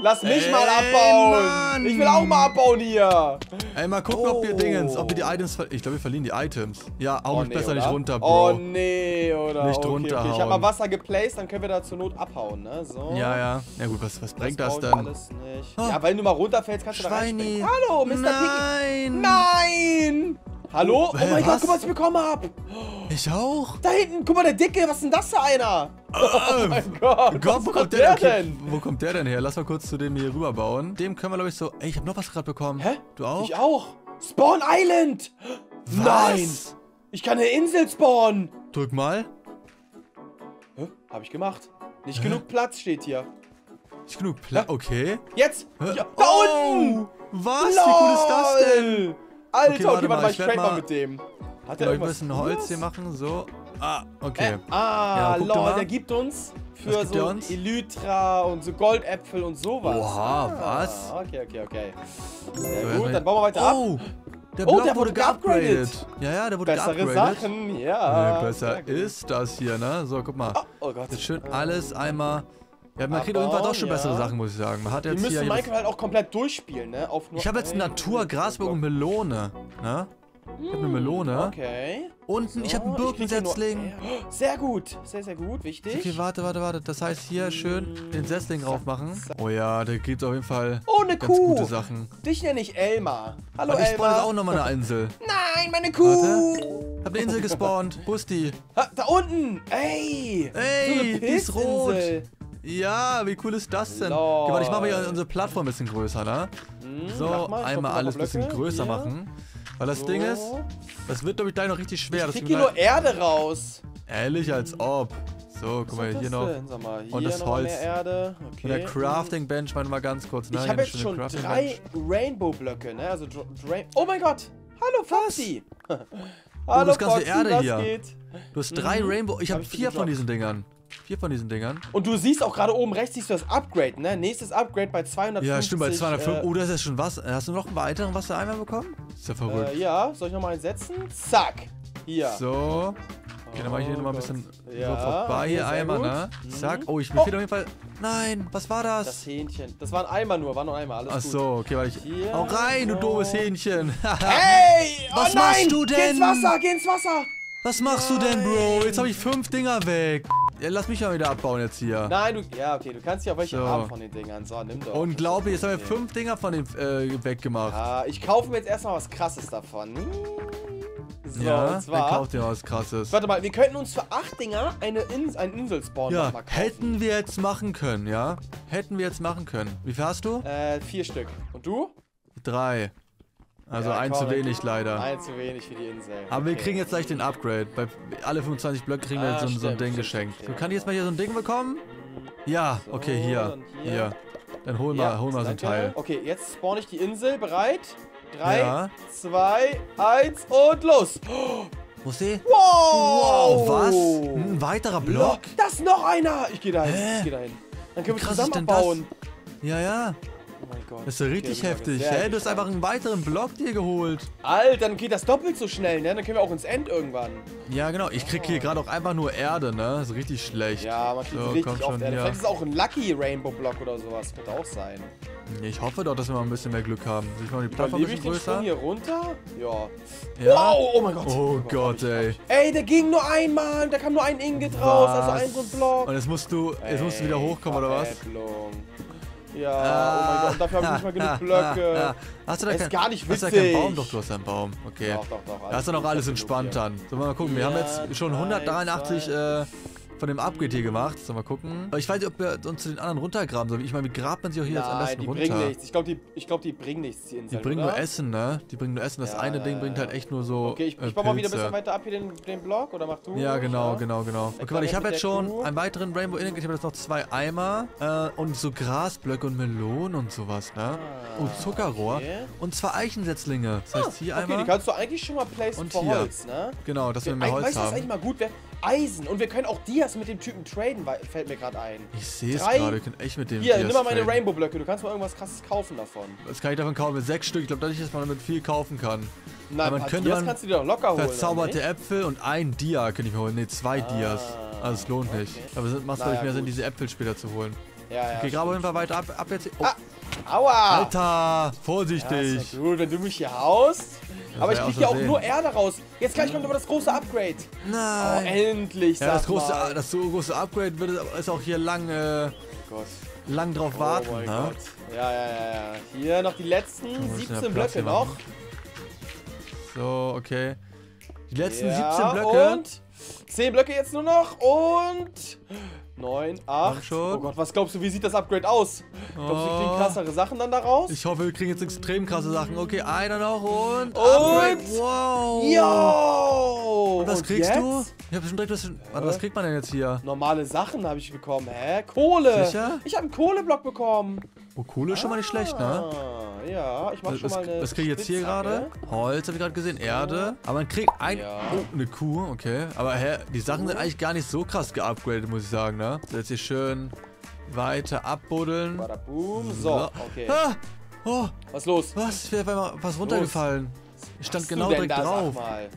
Lass mich Ey, mal abbauen. Mann. Ich will auch mal abbauen hier. Ey, mal gucken, ob wir Oh. Dingens, ob wir die Items ver Ich glaube, wir verlieren die Items. Ja, hau Oh, nee, besser oder? nicht runter, Bro. Oh nee, oder? Nicht okay, Okay. Ich habe mal Wasser geplaced, dann können wir da zur Not abhauen, ne? So. Ja, ja. Ja gut, was, was bringt das, ich denn? Alles nicht. Oh. Ja, wenn du mal runterfällst, kannst du da Schweini. reinspringen. Hallo, Mr. Piggy. Nein. Hallo? Oh, hä, mein Gott, was? guck mal, was ich bekommen hab. Ich auch. Da hinten, guck mal, der Dicke, was ist denn das für einer? Oh mein Gott, Gott, wo kommt der, der, okay, denn? Wo kommt der denn her? Lass mal kurz zu dem hier rüber bauen. Dem können wir, glaube ich, so... Ey, ich habe noch was gerade bekommen. Hä? Du auch? Ich auch. Spawn Island! Was? Nein! Ich kann eine Insel spawnen! Drück mal. Hä? Hab ich gemacht. Nicht genug Platz steht hier. Ist genug Platz. Okay. Jetzt! Hä? Ja, da oh, unten! Was? Wie cool ist das denn? Alter, okay, warte warte, mal, ich trade mal mit dem. Hat Soll er ich ein irgendwas Holz hier machen? So. Ah, okay. Äh, ah, Ja, lol, der gibt uns für der so uns? Elytra und so Goldäpfel und sowas. Oha, ah, was? Okay, okay, okay. Sehr gut, dann bauen wir weiter ab. Oh, der Oh, Block der wurde wurde geupgradet. Ja, ja, der wurde Bessere geupgradet. Sachen, Ja, ja. besser ist das hier, ne? So, guck mal. Oh, oh Gott. Jetzt schön alles einmal. Ja, man kriegt auf jeden Fall doch schon Abbauen, bessere ja. Sachen, muss ich sagen. Man hat Wir jetzt müssen hier. Minecraft halt auch komplett durchspielen, ne? Auf nur Ich habe jetzt Natur, Grasburg und Melone. Ne? Ich habe eine Melone. Okay. Unten, ich habe einen So, Birkensetzling. Sehr gut, sehr, sehr gut, wichtig. Okay, warte, warte, warte. Das heißt, hier schön den Setzling drauf machen. Oh ja, da gibt's auf jeden Fall Oh, eine ganz Kuh. gute Sachen. Dich nenne ich Elmar. Hallo, Und ich spawn jetzt Elmar. auch nochmal eine Insel. Nein, meine Kuh. Hab eine Insel gespawnt. Wo ist die? Ha, da unten. Ey. Ey, so die ist rot. Ja, wie cool ist das denn? Lol. Okay, warte, ich mache mal hier unsere Plattform ein bisschen größer, ne? Hm, So, einmal alles ein bisschen größer Hier. machen. Weil das So. Ding ist, das wird, glaube ich, gleich noch richtig schwer. Ich krieg hier nur Erde raus. Ehrlich, als ob. So, guck mal, hier noch. mal, hier Und das Holz. Okay. Und der Crafting Bench, warte mal ganz kurz, ne? Ich habe jetzt schon Crafting drei. Rainbow-Blöcke, ne? Also, oh mein Gott. Hallo, Foxy. Hallo, Oh, das ganze Foxy, Erde hier. geht? Du hast drei Mhm. Rainbow. Ich Hab habe dir vier von diesen Dingern. Vier von diesen Dingern. Und du siehst auch gerade oben rechts, siehst du das Upgrade, ne? Nächstes Upgrade bei 250. Ja, stimmt, bei 205. Äh, oh, das ist ja schon was. Hast du noch einen weiteren Wassereimer bekommen? Ist ja verrückt. äh, ja, soll ich nochmal einsetzen? Zack. Hier. So. Okay, dann mache ich hier Oh nochmal ein Gott. bisschen Ja, so vorbei hier sehr einmal, gut. ne? Zack. Oh, ich mir Oh. fehlt auf jeden Fall. Nein, was war das? Das Hähnchen. Das war ein Eimer nur, war nur einmal, alles Ach gut. so, okay, weil ich. Hier, Hau rein, du so. doofes Hähnchen. Hey, oh Was nein! machst du Geh denn? ins Wasser, geh ins Wasser! Was machst du denn, Bro? Jetzt habe ich fünf Dinger weg. Ja, lass mich mal wieder abbauen jetzt hier. Nein, du. Ja, okay, du kannst ja welche So. haben von den Dingern. So, nimm doch. Unglaublich, jetzt haben wir fünf Dinger von dem äh, weggemacht. Ja, ich kaufe mir jetzt erstmal was krasses davon. So, Ja, und zwar. kauft ihr was krasses. Warte mal, wir könnten uns für acht Dinger eine Ins einen Inselspawn Ja, mal kaufen. hätten wir jetzt machen können, ja? Hätten wir jetzt machen können. Wie viel hast du? Äh, vier Stück. Und du? Drei. Also Ja, ein komm, zu wenig leider. Ein zu wenig für die Insel. Aber wir Okay. kriegen jetzt gleich den Upgrade. Bei alle 25 Blöcke kriegen wir Ah, jetzt so, ein- so ein stimmt, Ding stimmt, geschenkt. stimmt, So, ja. kann ich jetzt mal hier so ein Ding bekommen? Ja, So, okay, hier. dann hier. Hier. Dann hol mal, hol mal so ein. Teil. Okay, jetzt spawn ich die Insel. Bereit? Drei, Ja. zwei, eins und los. Wo ist die? Wow! Wow, was? Ein weiterer Block? Das ist noch einer! Ich gehe dahin, Hä? ich gehe dahin. Dann können wir zusammen abbauen. Ja, ja. Oh mein Gott. Das ist ja richtig heftig. Hä, du hast einfach einen weiteren Block dir geholt. Alter, dann geht das doppelt so schnell, ne? Dann können wir auch ins End irgendwann. Ja, genau. Ich krieg hier gerade auch einfach nur Erde, ne? Das ist richtig schlecht. Ja, man kriegt So, richtig oft schon, Erde. ja. Vielleicht ist es auch ein Lucky Rainbow Block oder sowas. Könnte auch sein. Ich hoffe doch, dass wir mal ein bisschen mehr Glück haben. Soll ich mal die Plattform ein ich bisschen größer? hier runter? Ja. Ja. Wow, oh mein Gott. Oh Gott, ey. Ey, der ging nur einmal. Da kam nur ein Ingot raus. Also ein so ein Block. Und jetzt musst du, jetzt musst du wieder hochkommen, oder was? Ja, oh mein Gott. Und dafür habe ich nicht mal genug Blöcke. Hast du da Ist kein, gar nicht Hast du da keinen witzig. Baum? Doch, du hast einen Baum. Okay. Doch, doch, doch. Da ist doch noch alles entspannt dann. So, mal gucken. Wir haben jetzt schon drei, 183 zwei. äh, von dem Upgrade hier gemacht. So, mal gucken. Ich weiß nicht, ob wir uns zu den anderen runtergraben sollen. Ich meine, wie grabt man sich auch hier hier. jetzt am Nein, besten die runter? bringen nichts. Ich glaube, die, ich glaub, die bringen nichts, die Die Inseln, bringen oder? nur Essen, ne? Die bringen nur Essen. Das Ja, eine ja, Ding bringt halt echt nur so Okay, ich, äh, ich baue mal wieder ein bisschen weiter ab hier den, den Block, oder mach du? Ja, genau, genau, genau. Okay, warte, ich habe jetzt schon Kuh? einen weiteren Rainbow Ingot. Ich habe jetzt noch zwei Eimer äh, und so Grasblöcke und Melonen und sowas, ne? Ah, und Zuckerrohr. okay. Und zwei Eichensetzlinge. Das heißt, hier Okay, die einmal. kannst du eigentlich schon mal placen Und für hier. Holz, ne? Genau, dass wir mehr Holz weißt du, was eigentlich haben. mal gut wäre? Eisen. Und wir können auch Dias mit dem Typen traden, weil- fällt mir gerade ein. Ich sehe es gerade, wir können echt mit dem Hier, Dias nimm mal meine. Rainbow-Blöcke. Du kannst mal irgendwas krasses kaufen davon. Was kann ich davon kaufen? Sechs Stück. Ich glaube nicht, dass man damit viel kaufen kann. Nein, paar könnte Dias man kannst du dir doch locker holen. Verzauberte nicht? Äpfel und ein Dia könnte ich mir holen. Ne, zwei Dias. Also es lohnt nicht. okay. Aber es macht, glaube ich, mehr Sinn, diese Äpfel später zu holen. Ja, ja. Okay, grabe auf jeden Fall weiter ab, ab jetzt. Oh, Ah, Aua! Alter, Ja, vorsichtig. ja gut, wenn du mich hier haust. Aber ich krieg hier auch nur Erde raus. Jetzt gleich kommt aber das große Upgrade. Oh, Nein. endlich, ja, sag das große, mal. das so große Upgrade wird ist auch hier lang, äh, Gott. lang drauf warten. oh mein ne? Gott. Ja, ja, ja, ja. Hier noch die letzten wir schnell 17 Platz Blöcke noch. machen. So, okay. Die letzten ja, 17 Blöcke. Und 10 Blöcke jetzt nur noch. Und 9, 8. schon. Oh Gott, was glaubst du, wie sieht das Upgrade aus? Glaubst du, wir kriegen Oh. krassere Sachen dann da raus? Ich hoffe, wir kriegen jetzt extrem krasse Sachen. Okay, einer noch und. Und- Upgrade. Wow. Yo! Und was kriegst jetzt? du? Ich hab schon direkt was. Warte, was kriegt man denn jetzt hier? Normale Sachen habe ich bekommen. Hä? Kohle. Sicher? Ich habe einen Kohleblock bekommen. Oh, Kohle ist schon mal nicht schlecht, ne? Ah, ja, ich mach schon Was, mal eine was krieg ich jetzt hier gerade? Holz habe ich gerade gesehen, Erde. Aber man kriegt ein. Ja. Oh, eine Kuh, okay. Aber hä, die Sachen sind eigentlich gar nicht so krass geupgradet, muss ich sagen, ne? So, jetzt hier schön weiter abbuddeln. Bada boom. So, okay. Ah, oh, Was ist los? was? Ich bin auf einmal was runtergefallen. Ich stand genau direkt da, sag drauf. Mal?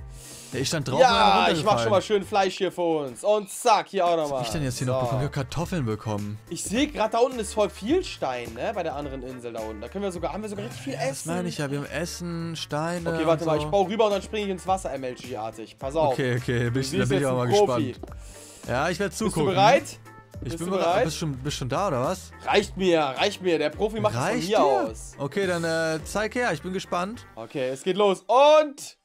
Ja, ich stand drauf Ja, ich mach schon mal schön Fleisch hier für uns. Und zack, hier auch nochmal. Was hab ich denn jetzt hier noch bekommen? Ich hab Kartoffeln bekommen. Ich sehe gerade da unten ist voll viel Stein, ne? Bei der anderen Insel da unten. Da können wir sogar, haben wir sogar richtig viel Das Essen. meine ich ja, wir haben Essen, Steine. Okay, warte und mal, so. ich baue rüber und dann springe ich ins Wasser MLG-artig. Pass auf. Okay, okay, bin ich, da bin ich aber mal Profi. gespannt. Ja, ich werde Bist zugucken. du bereit? Ich Bist bin bereit. Bist du schon, bist schon da, oder was? Reicht mir, reicht mir. Der Profi macht es von hier dir? aus. Okay, dann äh, zeig her, ich bin gespannt. Okay, es geht los. Und.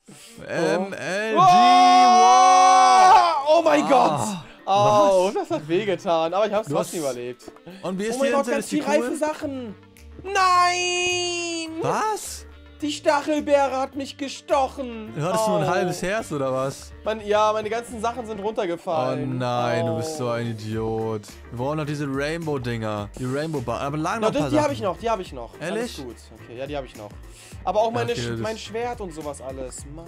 MLG, Ah, Oh mein Ah, Gott! Au, das hat wehgetan, aber ich hab's Du trotzdem hast- überlebt. Und wie ist Oh mein Gott, ganz viel reife? Sachen! Nein! Was? Die Stachelbeere hat mich gestochen. Du hattest nur ein Au. halbes Herz, oder was? Mein, ja, meine ganzen Sachen sind Oh runtergefallen. nein, du Au. bist so ein Idiot. Wir brauchen noch diese Rainbow-Dinger. Die Rainbow-Bar. Aber lagen noch Na, ein paar die, habe ich noch, die habe ich noch. Ehrlich? Alles gut. Okay, ja, die habe ich noch. Aber auch meine, okay, Sch- das- mein Schwert und sowas alles. Mann.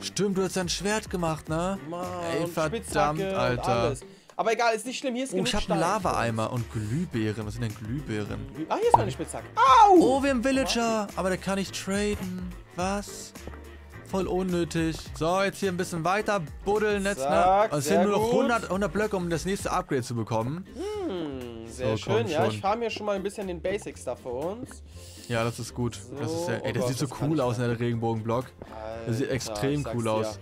Stimmt, du hast dein Schwert gemacht, ne? Mann. Ey, verdammt, Alter. alles. Aber egal, ist nicht schlimm. Hier ist Oh, genug ich habe Stein einen. Lava-Eimer und Glühbeeren. Was sind denn Glühbeeren? Ah, hier ist meine Spitzhacke. Au! Oh, wir haben Villager, aber der kann nicht traden. Was? Voll unnötig. So, jetzt hier ein bisschen weiter buddeln jetzt, ne? Also es sind nur noch gut. 100, 100 Blöcke, um das nächste Upgrade zu bekommen. Hm, sehr So, schön. Ja, schon. ich fahre mir schon mal ein bisschen den Basics da für uns. Ja, das ist gut. Das ist So, ja, ey, oh das Gott, sieht so das cool aus, ne, der Regenbogenblock. Das sieht Alter, extrem cool aus.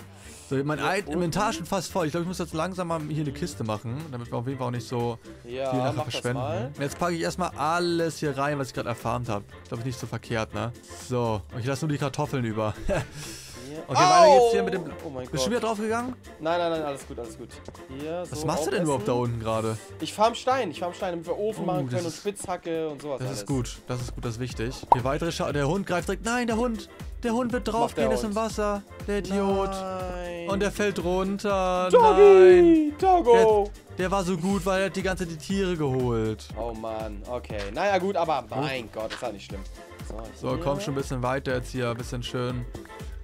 So, mein. Inventar ist schon fast voll. Ich glaube, ich muss jetzt langsam mal hier eine Kiste machen, damit wir auf jeden Fall auch nicht so Ja, viel nachher verschwenden. Jetzt packe ich erstmal alles hier rein, was ich gerade erfarmt habe. Ich glaube, nicht so verkehrt, ne? So, und ich lasse nur die Kartoffeln über. Hier. Okay, weiter geht's hier mit dem... Oh mein Bist du Gott. wieder draufgegangen? Nein, nein, nein, alles gut, alles gut. Hier, so Was machst du denn überhaupt da unten gerade? Ich farm Stein, ich farm Stein, damit wir Ofen Oh, machen können und Spitzhacke und sowas Das alles. ist gut, das ist gut, das ist wichtig. Okay, weitere Scha Der Hund greift direkt. Nein, der Hund! Der Hund wird der draufgehen, ist im? Wasser. Der Idiot. Nein. Und der fällt runter. Nein. Doggy! Doggo! Der war so gut, weil er hat die ganze Zeit die Tiere geholt. Oh Mann, okay. Naja gut, aber mein Gott, ist halt nicht schlimm. So, So, hier. komm schon ein bisschen weiter jetzt hier. Ein bisschen schön.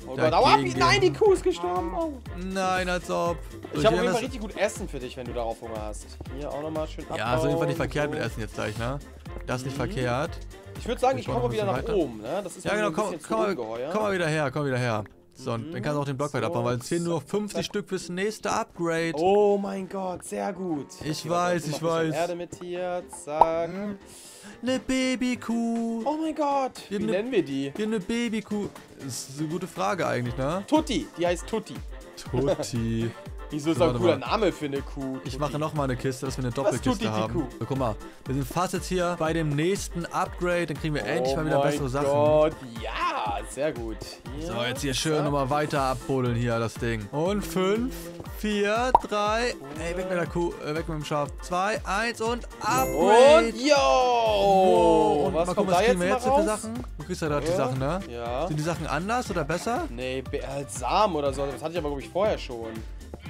Oh Gott, aua, nein, die. Kuh ist gestorben. Oh. Nein, als ob. So, Ich habe auf jeden Fall richtig gut Essen für dich, wenn du darauf Hunger hast. Hier auch nochmal schön abbauen. Ja, ist auf jeden Fall nicht verkehrt so. mit Essen jetzt gleich, ne? Das ist nicht Mhm. verkehrt. Ich würde sagen, Ich ich komme wieder nach weiter. oben, ne? Das ist Ja, genau, komm, komm, komm mal wieder her, komm wieder her. So, und dann kannst du auch den Block weiter So, abbauen, weil es fehlen nur noch 50 zack. Stück fürs nächste Upgrade. Oh mein Gott, sehr gut. Ich Okay, weiß, ich weiß. Erde mit hier, zack. Eine Babykuh. Oh mein Gott, wie Wir ne- nennen wir die? Hier eine Babykuh. Das ist eine gute Frage eigentlich, ne? Tutti, die heißt Tutti. Tutti. Wieso ist das ein cooler mal. Name für eine Kuh? Ich mache nochmal eine Kiste, dass wir eine tut die, Doppelkiste die haben. Kuh? So, guck mal, wir sind fast jetzt hier bei dem nächsten Upgrade. Dann kriegen wir endlich oh mal wieder bessere Sachen. Gott, ja, sehr gut. Hier, So, jetzt hier schön nochmal weiter abbuddeln hier, das Ding. Und 5, 4, 3, ey, weg mit der Kuh, äh, weg mit dem Schaf. 2, 1 und Upgrade. Und yo! Wow, und was mal kommt gucken, da was kriegen wir jetzt hier für? Sachen? Du kriegst ja gerade die Ja. Sachen, ne? Ja. Sind die Sachen anders oder besser? Nee, halt Samen oder so. Das hatte ich aber, glaube ich, vorher schon.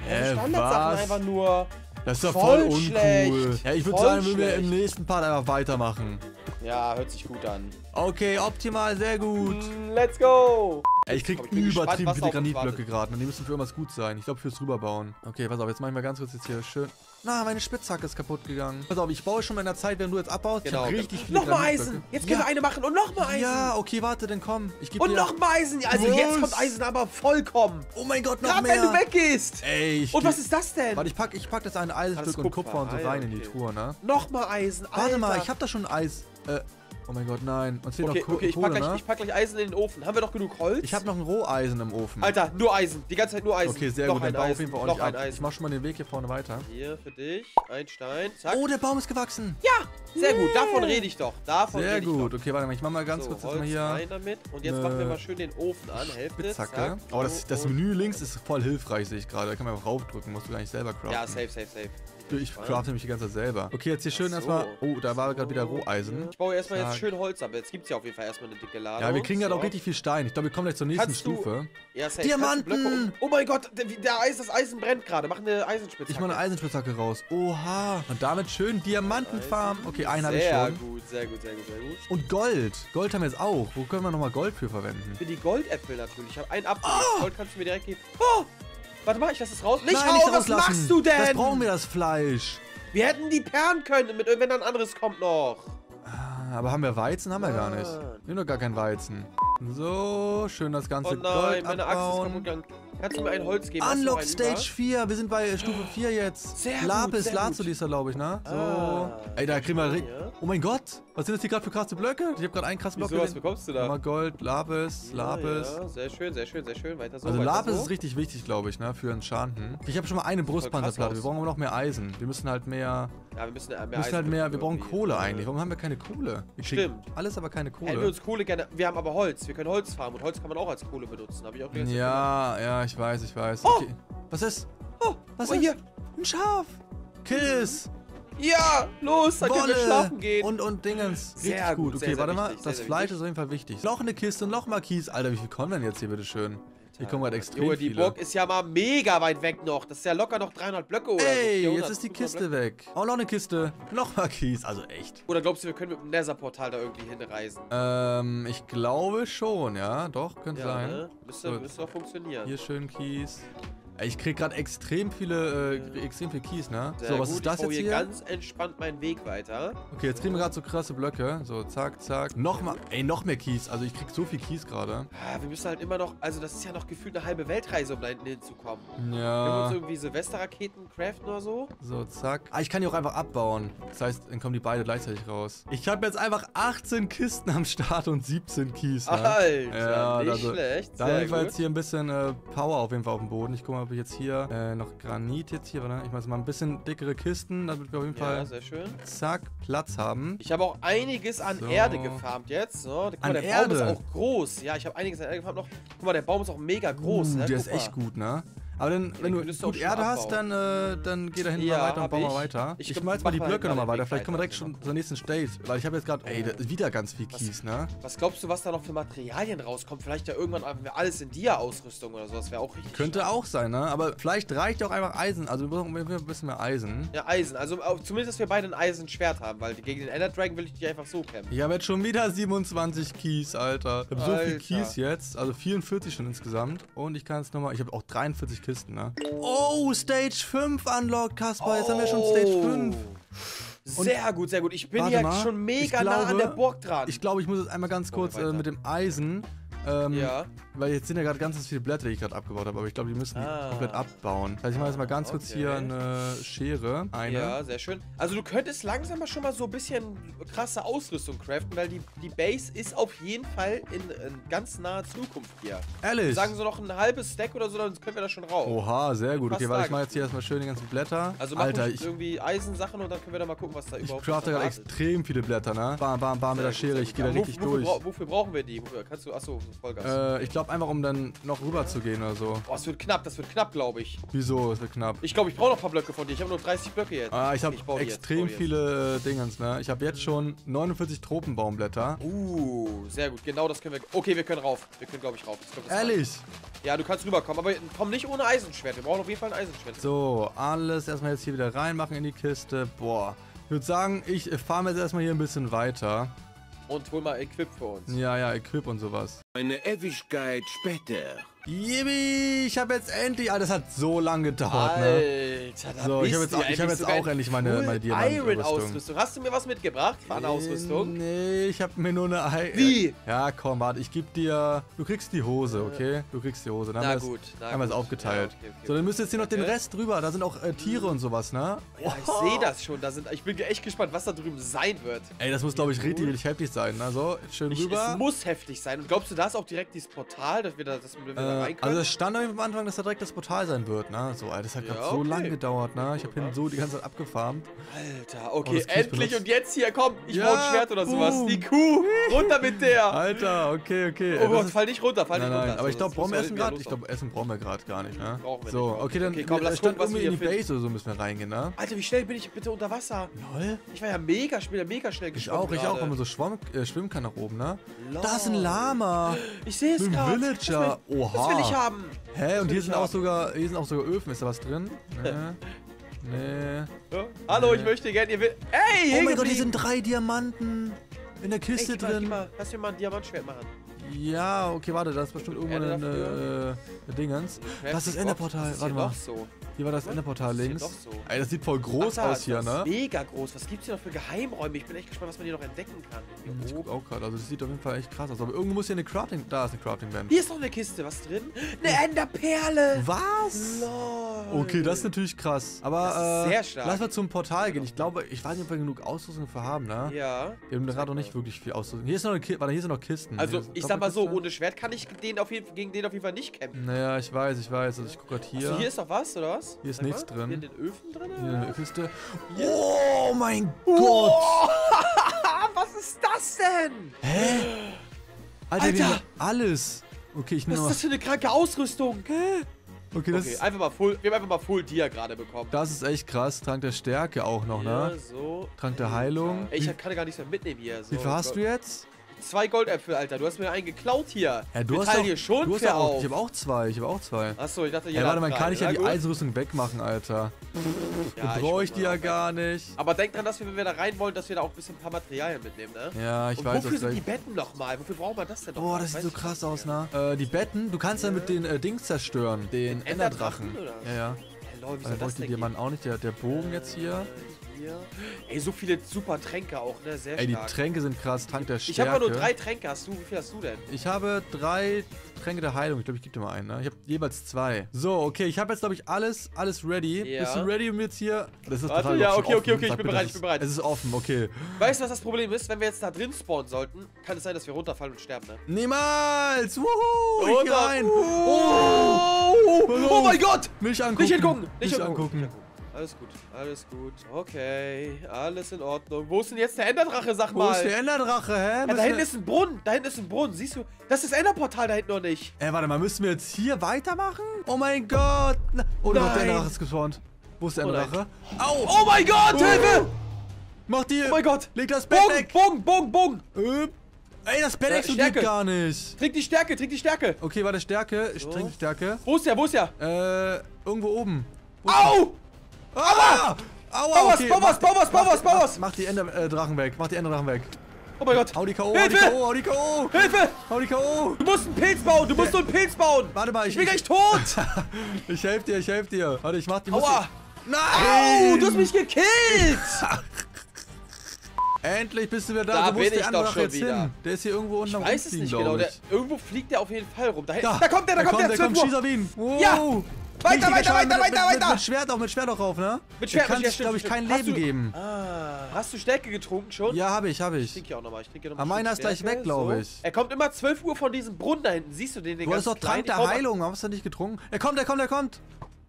Äh, Standardsachen was? einfach nur. Das ist doch Voll voll, uncool. schlecht. Ja, ich würde sagen, wenn wir im nächsten Part einfach weitermachen. Ja, hört sich gut an. Okay, optimal, sehr gut. Mm, Let's go! Ey, ich krieg ich übertrieben viele Granitblöcke gerade. Die müssen für irgendwas gut sein. Ich glaube, fürs Rüberbauen. Okay, pass auf, jetzt mach ich mal ganz kurz jetzt hier schön. Na, meine Spitzhacke ist kaputt gegangen. Pass auf, ich baue schon mal in der Zeit, während du jetzt abbaust. Genau. Ich hab richtig viele Nochmal. Eisen! Jetzt können ja. wir eine machen und nochmal Eisen! Ja, okay, warte, dann komm. Ich gebe Und nochmal Eisen! Also Was? jetzt kommt Eisen aber vollkommen! Oh mein Gott, noch Gerade mehr. wenn du weggehst! Ey, ich Und was ist das denn? Warte, ich pack, ich pack das eine Eisenstück und Kupfer. Kupfer und so Ah, rein in die okay. Truhe, ne? Nochmal Eisen! Warte Alter. mal, ich hab da schon Eis. Äh, oh mein Gott, nein. Uns fehlt Okay, noch Ko okay, ich pack, Kohle, gleich, ne? ich pack gleich Eisen in den Ofen. Haben wir noch genug Holz? Ich hab noch ein Roheisen im Ofen. Alter, nur Eisen. Die ganze Zeit nur Eisen. Okay, sehr noch gut, dann bau auf jeden Fall noch ordentlich ein ab. Ich Eisen. mach schon mal den Weg hier vorne weiter. Hier für dich. Ein Stein. Zack. Oh, der Baum ist gewachsen. Ja, sehr gut. Davon rede ich doch. Davon Sehr gut. ich Okay, warte mal, ich mach mal doch. ganz so, kurz jetzt Holz mal hier rein damit. Und jetzt machen wir mal schön den Ofen an. Hälfte. Zack. Aber das, das Menü links ist voll hilfreich, sehe ich gerade. Da kann man einfach raufdrücken, musst du gar nicht selber craften. Ja, safe, safe, safe. Ich crafte nämlich die ganze Zeit selber. Okay, jetzt hier schön so. erstmal. Oh, da war gerade wieder Roheisen. Ich baue erstmal jetzt schön Holz ab. Jetzt gibt es ja auf jeden Fall erstmal eine dicke Ladung. Ja, wir kriegen gerade So. auch richtig viel Stein. Ich glaube, wir kommen gleich zur nächsten Kannst du- Stufe. Ja, safe. Diamanten! Oh mein Gott, der, der Eis, das Eisen brennt gerade. Mach eine Eisenspitze. Ich mache eine Eisenspitzhacke raus. Oha. Und damit schön Diamantenfarm. Okay, einen habe ich Sehr schon. gut, sehr gut, sehr gut, sehr gut. Und Gold. Gold haben wir jetzt auch. Wo können wir nochmal Gold für verwenden? Für die Goldäpfel natürlich. Ich habe einen Apfel. Gold kannst du mir direkt geben. Oh! Warte mal, ich lasse es raus. Nicht Nein, nicht was machst du denn? Das brauchen wir, das Fleisch. Wir hätten die perren können, mit, wenn ein anderes kommt noch. Ah, Aber haben wir Weizen? Haben wir gar nicht. Wir haben doch gar kein Weizen. So, schön das ganze Oh nein, Gold meine Axt ist kaputt abbauen. gegangen. Kannst du mir ein Holz geben? Unlock Stage 4. Wir sind bei äh, Stufe 4 jetzt. Sehr gut, Lapis sehr Lazuli ist da, glaube ich, ne? So. Ah, Ey, da kriegen wir... ja. Oh mein Gott. Was sind das hier gerade für krasse Blöcke? Ich habe gerade einen krassen Block Wieso, was gesehen. bekommst du da? Nochmal Gold, Lapis, Lapis. Ja, sehr schön, sehr schön, sehr schön. Weiter so, Also weiter Lapis so. ist richtig wichtig, glaube ich, ne? Für Enchanten. Ich habe schon mal eine Brustpanzerplatte. Wir brauchen aber noch mehr Eisen. Wir müssen halt mehr... Ja, wir müssen äh, mehr Wir müssen Eisen halt mehr... Wir brauchen. Kohle eigentlich. Warum haben wir keine Kohle? Wir Stimmt. Alles, aber keine Hätten wir Kohle. uns Kohle gerne. Wir haben aber Holz. Wir können Holz farmen und Holz kann man auch als Kohle benutzen. Habe ich auch Ja, ja, ich weiß, ich weiß. Oh! Okay. Was ist? Oh, Was oh, ist? hier. Ein Schaf. Kill es. Ja, los, dann können wir Wolle schlafen gehen. Und, und Dingens. Richtig Sehr gut. gut, Okay, sehr, sehr warte mal. wichtig, sehr, das Fleisch wichtig. ist auf jeden Fall wichtig. Noch eine Kiste und noch mal Kies. Alter, wie viel kommen denn jetzt hier bitte schön? Hier kommen gerade extrem Junge, die viele. Burg ist ja mal mega weit weg noch. Das ist ja locker noch 300 Blöcke oder so. Ey, 400, jetzt ist die 500 Kiste Blöcke. weg. Oh, noch eine Kiste. Noch mal Kies. Also echt. Oder glaubst du, wir können mit dem Nether-Portal da irgendwie hinreisen? Ähm, ich glaube schon, ja. Doch, könnte Ja, sein. ne? Müsste, So. müsste doch funktionieren. Hier schön Kies. Ich krieg gerade extrem viele, äh, extrem viel Keys, ne? Sehr so, was gut. ist das ich jetzt hier hier? ganz entspannt meinen Weg weiter. Okay, jetzt kriegen wir gerade so krasse Blöcke. So, zack, zack. Nochmal, ey, noch mehr Keys. Also ich krieg so viel Keys gerade. Ah, wir müssen halt immer noch, also das ist ja noch gefühlt eine halbe Weltreise, um da hinten hinzukommen. Wir Ja. uns irgendwie Silvesterraketen craften oder so. So, zack. Ah, ich kann die auch einfach abbauen. Das heißt, dann kommen die beide gleichzeitig raus. Ich habe jetzt einfach 18 Kisten am Start und 17 Keys. Ne? Alter, Ja, nicht also, schlecht. Da haben wir jetzt hier ein bisschen äh, Power auf jeden Fall auf dem Boden. Ich gucke mal, ob ich jetzt hier äh, noch Granit jetzt hier, warte, ich mache jetzt mal ein bisschen dickere Kisten, damit wir auf jeden Ja, Fall sehr schön. zack Platz haben. Ich habe auch einiges an So. Erde gefarmt jetzt. So, guck mal, An der Erde? Baum ist auch groß. Ja, ich habe einiges an Erde gefarmt noch. Guck mal, der Baum ist auch mega groß. uh, ne? der ist echt mal. gut, ne? Aber dann, wenn du gut Erde hast, dann, äh, dann geh da hinten Ja, mal weiter und bau mal ich. weiter. Ich Ich, glaub, mach jetzt mal die Blöcke mal nochmal den weiter. Vielleicht kommen wir direkt schon zur nächsten State. Weil ich habe jetzt gerade, ey, da ist wieder ganz viel Keys, ne? Was glaubst du, was da noch für Materialien rauskommt? Vielleicht ja irgendwann einfach alles in Dia-Ausrüstung oder so. Das wäre auch richtig. Könnte stark. auch sein, ne? Aber vielleicht reicht auch einfach Eisen. Also wir brauchen ein bisschen mehr Eisen. Ja, Eisen. Also auch, zumindest, dass wir beide ein Eisenschwert haben, weil gegen den Ender Dragon will ich dich einfach so kämpfen. Ich habe jetzt schon wieder 27 Keys, Alter. Ich habe so viel. Keys jetzt. Also 44 schon insgesamt. Und ich kann es nochmal. Ich habe auch 43 Kisten, ne? Oh, Stage 5 unlocked, Kaspar. Jetzt haben wir schon Stage 5. Sehr gut, sehr gut. Ich bin mal. schon mega Ich nah an glaube- der Burg dran. Ich glaube, ich muss jetzt einmal ganz kurz äh, mit dem Eisen. Ähm, ja. Weil jetzt sind ja gerade ganz, viele Blätter, die ich gerade abgebaut habe. Aber ich glaube, die müssen die Ah. komplett abbauen. Das heißt, ich mache jetzt mal ganz kurz Okay. hier eine Schere. Eine. Ja, sehr schön. Also du könntest langsam mal schon mal so ein bisschen krasse Ausrüstung craften, weil die, die Base ist auf jeden Fall in, in ganz naher Zukunft hier. Ehrlich? Sagen so noch ein halbes Stack oder so, dann können wir da schon rauf. Oha, sehr gut. Fast Okay, weil ich mache jetzt hier erstmal schön die ganzen Blätter. Also mach Alter, ich, irgendwie Eisensachen und dann können wir da mal gucken, was da ich überhaupt crafte noch gerade wartet. extrem viele Blätter, ne? Bam, bam, bam mit der Schere. Ich gehe da richtig Wo- wofür, durch. wofür brauchen wir die? Wofür, kannst du, achso, Vollgas. Äh, ich glaube einfach, um dann noch rüber zu gehen oder so. Boah, es wird knapp, das wird knapp, glaube ich. Wieso? Es wird knapp. Ich glaube, ich brauche noch ein paar Blöcke von dir. Ich habe nur 30 Blöcke jetzt. Ah, ich habe jetzt, extrem jetzt. viele äh, Dingens, ne? Ich habe jetzt schon 49 Tropenbaumblätter. Uh, sehr gut. Genau das können wir. Okay, wir können rauf. Wir können, glaube ich, rauf. Glaub, Ehrlich? Ja, du kannst rüberkommen, aber komm nicht ohne Eisenschwert. Wir brauchen auf jeden Fall ein Eisenschwert. So, alles erstmal jetzt hier wieder reinmachen in die Kiste. Boah. Ich würde sagen, ich äh, fahre jetzt erstmal hier ein bisschen weiter. Und hol mal Equip für uns. Ja, ja, Equip und sowas. Eine Ewigkeit später. Yippie, ich habe jetzt endlich... Ah, das hat so lange gedauert, ne? Alter, So, ich bist hab jetzt ich hab jetzt auch endlich meine- meine Diamantausrüstung. Iron-Ausrüstung. Hast du mir was mitgebracht? Fahne-Ausrüstung? Äh, Nee, ich habe mir nur eine... Ei Wie? Ja, komm, warte, ich geb dir... Du kriegst die Hose, okay? Du kriegst die Hose. Dann Na haben gut, es- na haben wir es aufgeteilt. Ja, okay, okay, so, dann müsst ihr jetzt hier noch den Okay. Rest drüber. Da sind auch äh, Tiere und sowas, ne? Ja, ich sehe das schon. Da sind, ich bin echt gespannt, was da drüben sein wird. Ey, das muss, glaube ich, richtig, richtig heftig sein. Ne? So, schön Ich, rüber. es muss heftig sein. Und glaubst du, da ist auch direkt dieses Portal, dass wir da, dass wir da Äh? Also es stand am Anfang, dass da direkt das Portal sein wird, ne? So, Alter, das hat Ja, gerade so okay. lange gedauert, ne? Ich habe hin so die ganze Zeit abgefarmt. Alter, Oh, okay, Kies endlich benutzt. und jetzt hier, komm, ich Ja, brauche ein Schwert oder sowas. boom. Die Kuh, runter mit der. Alter, okay, okay. Oh Äh, Gott, ist- fall nicht runter, fall Nein, nicht runter. nein, aber ich So, glaube, brauchen wir Essen gerade? Ich glaube, Essen brauchen wir gerade gar nicht, ne? Brauchen wir So, nicht. okay, dann Okay, komm, lass es stand gucken, irgendwie in die Base oder so müssen wir reingehen, ne? Alter, wie schnell bin ich bitte unter Wasser? Lol. Ich war ja mega schnell, mega schnell Ich geschwommen auch, ich auch, wenn man so äh, schwimmen kann nach oben, ne? Da ist ein Lama. Ich sehe es Ein gerade. Villager. Oha. Das will ich haben. Hä, Das und hier ich sind auch sogar, hier sind auch sogar Öfen. Ist da was drin? Nee. Nee. Ja. Hallo, ich Nee. möchte gerne. Ihr will. Ey, Oh hier mein Gott, hier sind drei Diamanten in der Ey, Kiste gib drin. mal, lass mir mal ein Diamantschwert machen. Ja, okay, warte, da ist bestimmt irgendwo Erde eine, eine, eine Dingens. Das ist das Enderportal, Das ist warte mal. doch so. Hier war das? Enderportal Das ist hier links. doch so. Ey, das sieht voll groß Ach, da, aus hier, das ne? Mega groß. Was gibt's hier noch für Geheimräume? Ich bin echt gespannt, was man hier noch entdecken kann. Ich Hier, guck oben. auch gerade, also das sieht auf jeden Fall echt krass aus. Aber irgendwo muss hier eine Crafting, da ist eine Crafting Bench. hier ist noch eine Kiste. Was drin? Eine Enderperle. Was? Lol. Okay, das ist natürlich krass. Aber Das äh, sehr stark. lass mal zum Portal gehen. Ich glaube, ich weiß nicht, ob wir genug Ausrüstung für haben, ne? Ja. Wir haben gerade noch nicht wirklich viel Ausrüstung. Hier ist noch eine Ki warte, hier sind noch Kisten. Also, ich sag mal so, ohne Schwert kann ich den auf jeden, gegen den auf jeden Fall nicht kämpfen. Naja, ich weiß, ich weiß. Also ich guck gerade hier. Achso, hier ist noch was, oder was? Hier ist Sag mal, nichts drin. Hier in den Öfen drin? Hier eine Kiste. Oh mein Gott! Oh, was ist das denn? Hä? Alter, Alter! alles. Okay, ich Was nehme ist mal. das für eine kranke Ausrüstung? Okay, das, Okay, ist, einfach mal full, wir haben einfach mal Full Dia gerade bekommen. das ist echt krass. Trank der Stärke auch noch, Hier, ne? so. Trank der Heilung. Ey, ich kann gar nichts mehr mitnehmen hier. So, wie viel hast du jetzt? Zwei Goldäpfel, Alter. Du hast mir einen geklaut hier. Ja, du Wir hast hier schon du hast auch, auf. Ich habe auch zwei, ich habe auch zwei. Achso, ich dachte, Ja, jeder warte, man drei. kann nicht ja die gut. Eisenrüstung wegmachen, Alter. Ja, ich ich guck die mal. ja gar nicht. Aber denk dran, dass wir, wenn wir da rein wollen, dass wir da auch ein bisschen ein paar Materialien mitnehmen, ne? Ja, ich Und weiß wofür sind die. Betten nochmal? Wofür braucht man das denn noch? Boah, das sieht so krass aus, ne? Äh, die Betten, du kannst dann mit den äh, Dings zerstören. Den Den Enderdrachen. Enderdrachen, oder? Ja, ja. Lol, wie Also soll brauche das ich die denn Diamanten auch nicht. Der, der Bogen jetzt hier. Hier. Ey, so viele super Tränke auch, ne? Sehr Ey, die stark. Tränke sind krass. Trank der Stärke. ich habe aber nur drei Tränke. Hast du, wie viel hast du denn? Ich habe drei Tränke der Heilung. Ich glaube, ich gebe dir mal einen, ne? Ich habe jeweils zwei. So, okay, ich habe jetzt, glaube ich, alles, alles ready. Ja. Bist du ready, um jetzt hier... Das ist Warte, ja, okay, okay, okay, ich bin bitte, bereit, ich bin bereit. Es ist offen, okay. Weißt du, was das Problem ist? Wenn wir jetzt da drin spawnen sollten, kann es sein, dass wir runterfallen und sterben, ne? Niemals! Wuhu! Ich geh rein! Oh, oh auf. mein Gott! Nicht angucken! Nicht hingucken! Nicht, Nicht angucken. Angucken. Alles gut, alles gut. Okay, alles in Ordnung. Wo ist denn jetzt der Enderdrache, sag Wo mal? ist der Enderdrache, hä? ja, da hinten ist ein Brunnen, da hinten ist ein Brunnen, siehst du? Das ist das Enderportal da hinten noch nicht. Ey, warte mal, müssen wir jetzt hier weitermachen? Oh mein Gott! Oh, hat der Nein. Enderdrache ist gespawnt. Wo ist der Oh nein. Enderdrache? Au! Oh mein Gott, Hilfe! Mach die... Oh mein Gott! Leg das Bett Bogen, weg! Bogen, Bogen, Bogen! Äh, Ey, das Bett explodiert Stärke. gar nicht. Trink die Stärke, trink die Stärke! Okay, warte, Stärke. Ich So. trinke Stärke. Wo ist der, wo ist der? Äh, irgendwo oben. Wo Au! Der? Aua! Aua! Bau was, okay, bau was, mach- bau was, bau mach- die Enderdrachen weg. Mach die Enderdrachen weg. Oh mein Gott! Hau die K.O., hau die Hilfe! K.O., hau die K.O. Hilfe! Hau die K.O. Du musst einen Pilz bauen, du musst so einen Pilz bauen! Warte mal, Ich ich... bin gleich tot! Ich helf dir, ich helf dir. Warte, ich mach die... Aua! Nein! Au, du hast mich gekillt! Endlich bist du wieder da. Da muss bin der ich doch schon wieder. hin? Der ist hier irgendwo unten Ich weiß es nicht genau. Der, irgendwo fliegt der auf jeden Fall rum. Da, Da, da kommt der, da kommt der, der 12 kommt, Uhr. schieß auf ihn. Wow. Ja. Weiter, weiter, weiter, mit, weiter, mit, weiter. Mit Schwert auch, mit Schwert auch rauf, ne? Mit Schwert, du kannst, Schwert, glaube ich, kein. Leben Hast du- geben. Ah, hast du Stärke getrunken schon? Ja, habe ich, habe Ich ich. trinke ja auch nochmal. Ich trinke noch Aber meiner ist gleich weg, glaube ich. Er kommt immer 12 Uhr von diesem Brunnen da hinten. Siehst du den, den Du hast doch Trank der Ich Heilung, hast du nicht getrunken? Er kommt, er kommt, er kommt.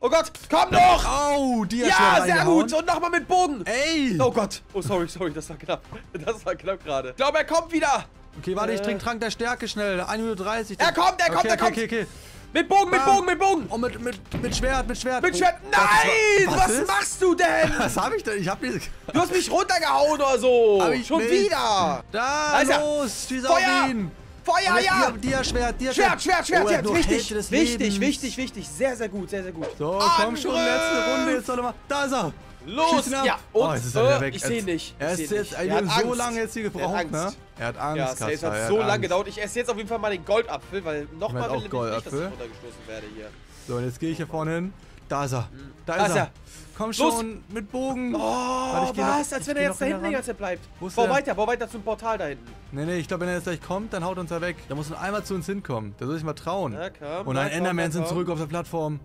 Oh Gott, komm doch! Au, die hat Ja, sehr reingehauen. gut. Und nochmal mit Bogen. Ey! Oh Gott. Oh, sorry, sorry, das war knapp. Das war knapp gerade. Ich glaube, er kommt wieder. Okay, warte, ich Äh. trinke Trank der Stärke schnell. 1 Minute 30. Er kommt, er kommt, okay, er okay, kommt. Okay, okay, Mit Bogen, mit Bam. Bogen, mit Bogen. Oh, mit, mit, mit Schwert, mit Schwert. Mit Schwert. Nein! Was, ist? machst du denn? Was hab ich denn? Ich hab mir... Du hast mich runtergehauen oder so. Hab ich Schon nicht. wieder. Da, Da los! Schieß Feuer! ihn! Feuer, ja. Dia Schwert, Dia Schwert, Schwert, Schwert, oh, er Schwert. Wichtig, wichtig, wichtig, wichtig. Sehr, sehr gut, sehr, sehr gut. So, komm schon, letzte Runde. Jetzt soll er mal... Da ist er! Los, ja. Und, oh, ist er äh, weg. ich seh Jetzt- nicht, Er ist jetzt er Er so lange jetzt hier Er gebraucht, ne? Er hat Angst, Ja, safe, er hat so lange gedauert. Ich esse jetzt auf jeden Fall mal den Goldapfel, weil nochmal will ich nicht, dass ich runtergestoßen werde hier. So, und jetzt gehe ich hier vorne hin. Da ist er. Da ist er. er. Komm Los. schon, mit Bogen. Oh, was? Als wenn er jetzt da hinten Zeit bleibt. Wo ist Bau weiter, bau weiter zum Portal da hinten. Nee, nee, ich glaube, wenn er jetzt gleich kommt, dann haut uns er weg. Da muss man einmal zu uns hinkommen. Da soll ich mal trauen. Und ein Enderman sind zurück auf der Plattform.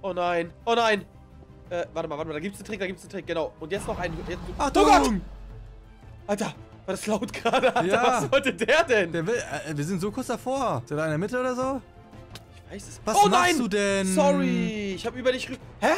Oh nein, oh nein. Äh, warte mal, warte mal, da gibt's einen Trick, da gibt's einen Trick, genau. Und jetzt noch ein... Jetzt, Achtung! Oh Gott! Alter, war das laut gerade? Alter, Ja. was wollte der denn? Der will, äh, wir sind so kurz davor. Ist er da in der Mitte oder so? Ich weiß es. Was oh machst nein! du denn? Sorry, ich habe über dich... Hä?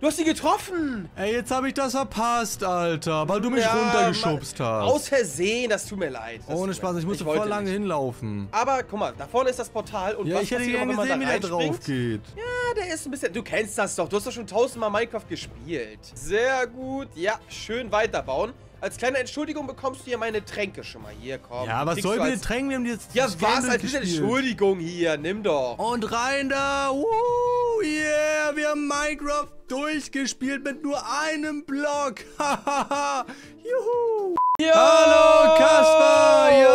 Du hast sie getroffen! Ey, jetzt habe ich das verpasst, Alter. Weil du mich Ja, runtergeschubst Mann, hast. Aus Versehen, das tut mir leid. Das Ohne Spaß, ich musste wollte voll lange nicht. hinlaufen. Aber guck mal, da vorne ist das Portal und Ja, was ich hätte passiert, man gesehen, wie da der drauf geht. Ja, der ist ein bisschen... Du kennst das doch, du hast doch schon tausendmal Minecraft gespielt. Sehr gut, ja, schön weiterbauen. Als kleine Entschuldigung bekommst du hier meine Tränke schon mal. Hier, komm. Ja, was soll als- den Tränken nehmen, die jetzt Ja, was? Als? Entschuldigung hier, nimm doch. Und rein da! Woo, yeah! Wir haben Minecraft durchgespielt mit nur einem Block! Hahaha! Juhu! Ja! Hallo, Kasper, yo!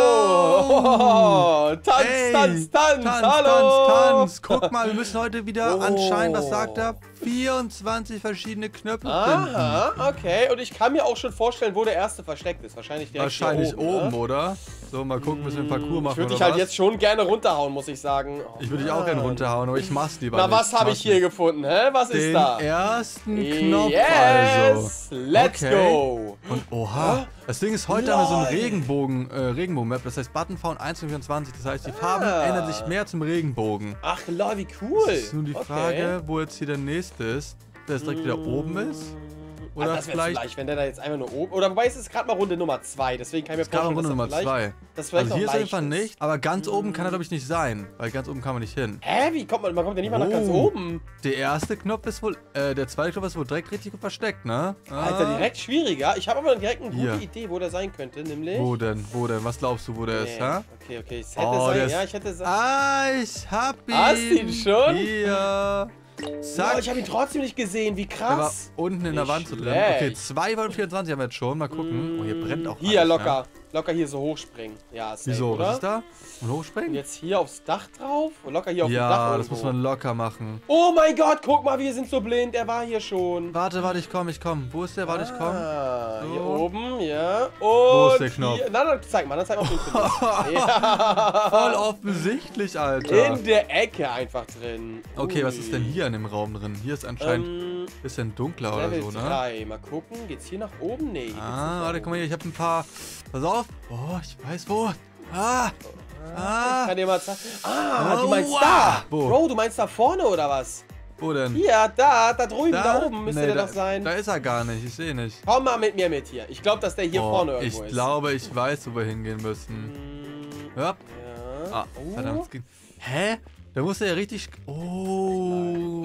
Oh, tanz, Ey, tanz, tanz, Tanz, hallo! Tanz, Tanz! Guck mal, wir müssen heute wieder Oh. anscheinend, was sagt er? 24 verschiedene Knöpfe finden. Aha, okay. Und ich kann mir auch schon vorstellen, wo der erste versteckt ist. Wahrscheinlich direkt Wahrscheinlich oben, oben, ne? oder? So, mal gucken, müssen wir einen Parcours machen. Ich würde dich halt was? jetzt schon gerne runterhauen, muss ich sagen. Oh, Ich würde dich auch gerne runterhauen, aber ich mach's lieber Na, nicht. was habe ich hier gefunden, hä? Was ist Den da? Ersten Knopf yes, also. let's Okay. go. Und oha, das Ding ist, heute haben wir so einen Lol. Regenbogen, äh, Regenbogen-Map, das heißt Button Found 1 von 24. Das heißt, die Farben Ah. ändern sich mehr zum Regenbogen. Ach, lol, wie cool. Das ist nun die Okay. Frage, wo jetzt hier der nächste ist. Wer jetzt direkt wieder oben ist. Oder also das vielleicht... leicht, wenn der da jetzt einfach nur oben. Oder wobei es ist gerade mal Runde Nummer 2, deswegen kann ich mir Gerade vorstellen, Runde Nummer er vielleicht, 2. das vielleicht Also hier ist ist. nicht, aber ganz oben kann er glaube ich nicht sein, weil ganz oben kann man nicht hin. Hä, wie kommt man? Man kommt ja nicht mal nach ganz Oh. oben. Der erste Knopf ist wohl, äh, der zweite Knopf ist wohl direkt richtig gut versteckt, ne? Alter, Ah. direkt schwieriger. Ich habe aber direkt eine gute Hier. Idee, wo der sein könnte, nämlich. Wo denn, wo denn? Was glaubst du, wo der ist, Nee. hä? Okay, okay. Es hätte Oh, sein, ist- ja, ich hätte sein. Ah, ich hab ihn. Hast ihn schon? Hier. Oh, Zack. ich habe ihn trotzdem nicht gesehen. Wie der war krass. unten in der Nicht Wand so drin. Okay, 2 von 24 haben wir jetzt schon. Mal gucken. Oh, hier brennt auch Hier, alles, locker. Ne? Locker hier so hochspringen. Ja, safe, Wieso? oder? Was ist da? Und Und hochspringen? jetzt hier aufs Dach drauf? Und locker hier auf dem Dach Ja, das muss man locker machen. Oh mein Gott, guck mal, wir sind so blind. Er war hier schon. Warte, warte, ich komm, ich komm. Wo ist der? Warte, ich komm. Ah, hier So. oben, ja. Und ist der Knopf? Hier, na, dann zeig mal, dann zeig mal, ihn findest. ja. Voll offensichtlich, Alter. In der Ecke einfach drin. Okay, was ist denn hier in dem Raum drin? Hier ist anscheinend Ähm, ein bisschen dunkler oder Level so, ne? 3. Mal gucken, geht's hier nach oben? Nee. hier Ah, warte, guck mal hier, ich habe ein paar. Pass auf. Oh, ich weiß wo. Ah, Ich ah. kann dir mal zeigen. Ah, du meinst wow. da. Wo? Bro, du meinst da vorne oder was? Wo denn? Hier, da, da drüben, da, oben müsste Nee, der da, doch sein. Da ist er gar nicht, ich sehe nicht. Komm mal mit mir mit hier. Ich glaube, dass der hier Oh, vorne irgendwo ich ist. glaube, ich weiß, wo wir hingehen müssen. Mm, Ja. Ah, Oh. verdammt. Hä? Da muss er ja richtig. Oh.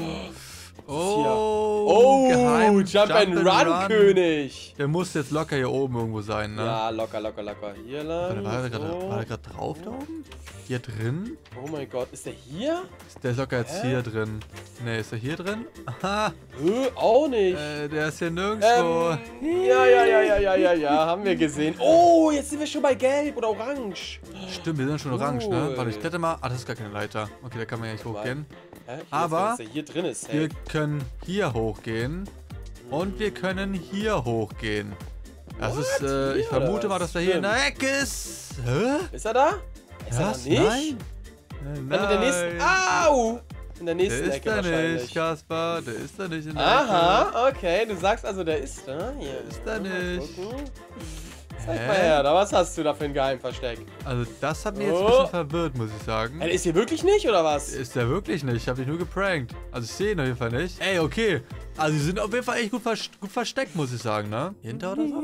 Oh. Oh, geheim. Jump, and Run, König. Der muss jetzt locker hier oben irgendwo sein, ne? Ja, locker, locker, locker. Hier lang. Warte, war der gerade so. gerade drauf da oben? Hier drin? Oh mein Gott, ist der hier? Ist Der ist locker jetzt Hä? hier drin. Ne, ist er hier drin? Aha, Hö, auch nicht. äh, der ist hier nirgendwo. Ähm, ja, ja, ja, ja, ja, ja, ja, haben wir gesehen. Oh, jetzt sind wir schon bei Gelb oder Orange. Stimmt, wir sind schon orange, ne? Cool. Warte, ich kletter mal. Ah, das ist gar keine Leiter. Okay, da kann man ja nicht hochgehen. Hä? Aber ist, der hier drin ist. Wir Hey. können hier hochgehen. Und wir können hier hochgehen. Das What? ist, äh, ich vermute mal, dass er hier in der Ecke ist. Hä? Ist er da? Ist Was? er da nicht? Nein. Nein. Dann in der nächsten. Au! In der Der nächsten ist Ecke wahrscheinlich. nicht, Kaspar. Der ist da nicht in der Ecke. Aha, okay. Du sagst also, der ist da. Hier. Ist da nicht. Hä? mal her, da was hast du da für ein Geheimversteck? Also, das hat mich jetzt ein Oh. bisschen verwirrt, muss ich sagen. Er ist hier wirklich nicht, oder was? Ist der wirklich nicht? Ich habe dich nur geprankt. Also, ich sehe ihn auf jeden Fall nicht. Ey, okay. Also, sie sind auf jeden Fall echt gut, vers gut versteckt, muss ich sagen, ne? Hinter oder so?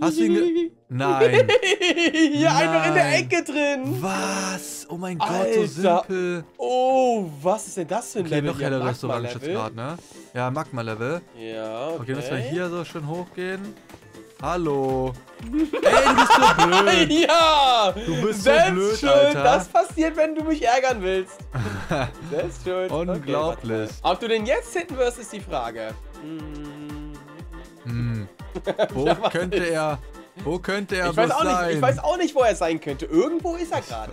Hast du ihn ge Nein. Hier einfach in der Nein. Ecke drin. Was? Oh mein Gott, so simpel. Oh, was ist denn das für ein Okay, Level? noch helleres Orange jetzt gerade, ne? Ja, Magma-Level. Ja, okay. Okay, müssen wir hier so schön hochgehen. Hallo. Ey, du bist so blöd. Ja! Du bist so Selbst blöd, schuld. Alter. Das passiert, wenn du mich ärgern willst. Selbst schuld. Unglaublich. Okay. Ob du den jetzt hitten wirst, ist die Frage. Hm. Hm. Wo Ja, könnte ist? er... Wo könnte er Ich weiß, auch sein? nicht, ich weiß auch nicht, wo er sein könnte. Irgendwo ist er gerade.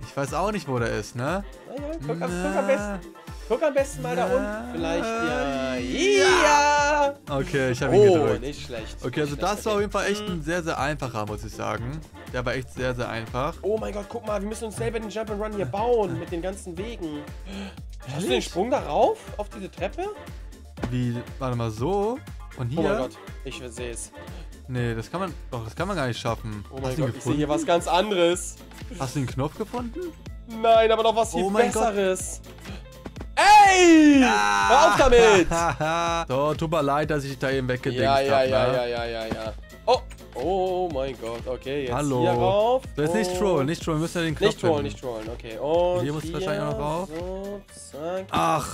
Ich weiß auch nicht, wo der ist, ne? Naja, guck, Na. guck, am besten, guck am besten mal da unten. Vielleicht ja. Ja! Okay, ich habe ihn Oh, gedrückt. nicht schlecht. Okay, also das war auf jeden Fall echt Hm. ein sehr, sehr einfacher, muss ich sagen. Der war echt sehr, sehr einfach. Oh mein Gott, guck mal, wir müssen uns selber den Jump'n'Run hier bauen mit den ganzen Wegen. Hast du den Sprung darauf? Auf diese Treppe? Wie, warte mal, so? Und hier? Oh mein Gott, ich sehe es. Nee, das kann man, doch, das kann man gar nicht schaffen. Oh mein Hast Gott, ich sehe hier was ganz anderes. Hast du den Knopf gefunden? Nein, aber noch was viel Oh mein Gott. Ey! Hör auf damit! so, tut mir leid, dass ich da eben weggedingst Ja, ja, hab, ja, ne? ja, ja, ja, ja. Oh, oh mein Gott, okay, jetzt Hallo. hier rauf. Das ist nicht trollen, nicht trollen, wir müssen ja den Knopf Nicht trollen, nicht trollen, okay. Und Hier muss wahrscheinlich auch noch rauf. So, zack. Ach,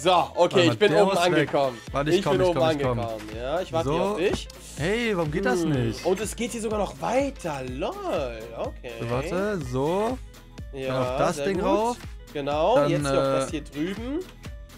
So, okay, mal, ich bin oben angekommen. Warte, ich komm, bin ich oben komm, ich komm. angekommen. Ja, ich warte So. hier auf dich. hey, warum geht das Hm. nicht? Und es geht hier sogar noch weiter. Lol, okay. So, warte, so. Ja, Dann auf das Ding gut. rauf. Genau, Dann, jetzt hier auf äh, das hier drüben.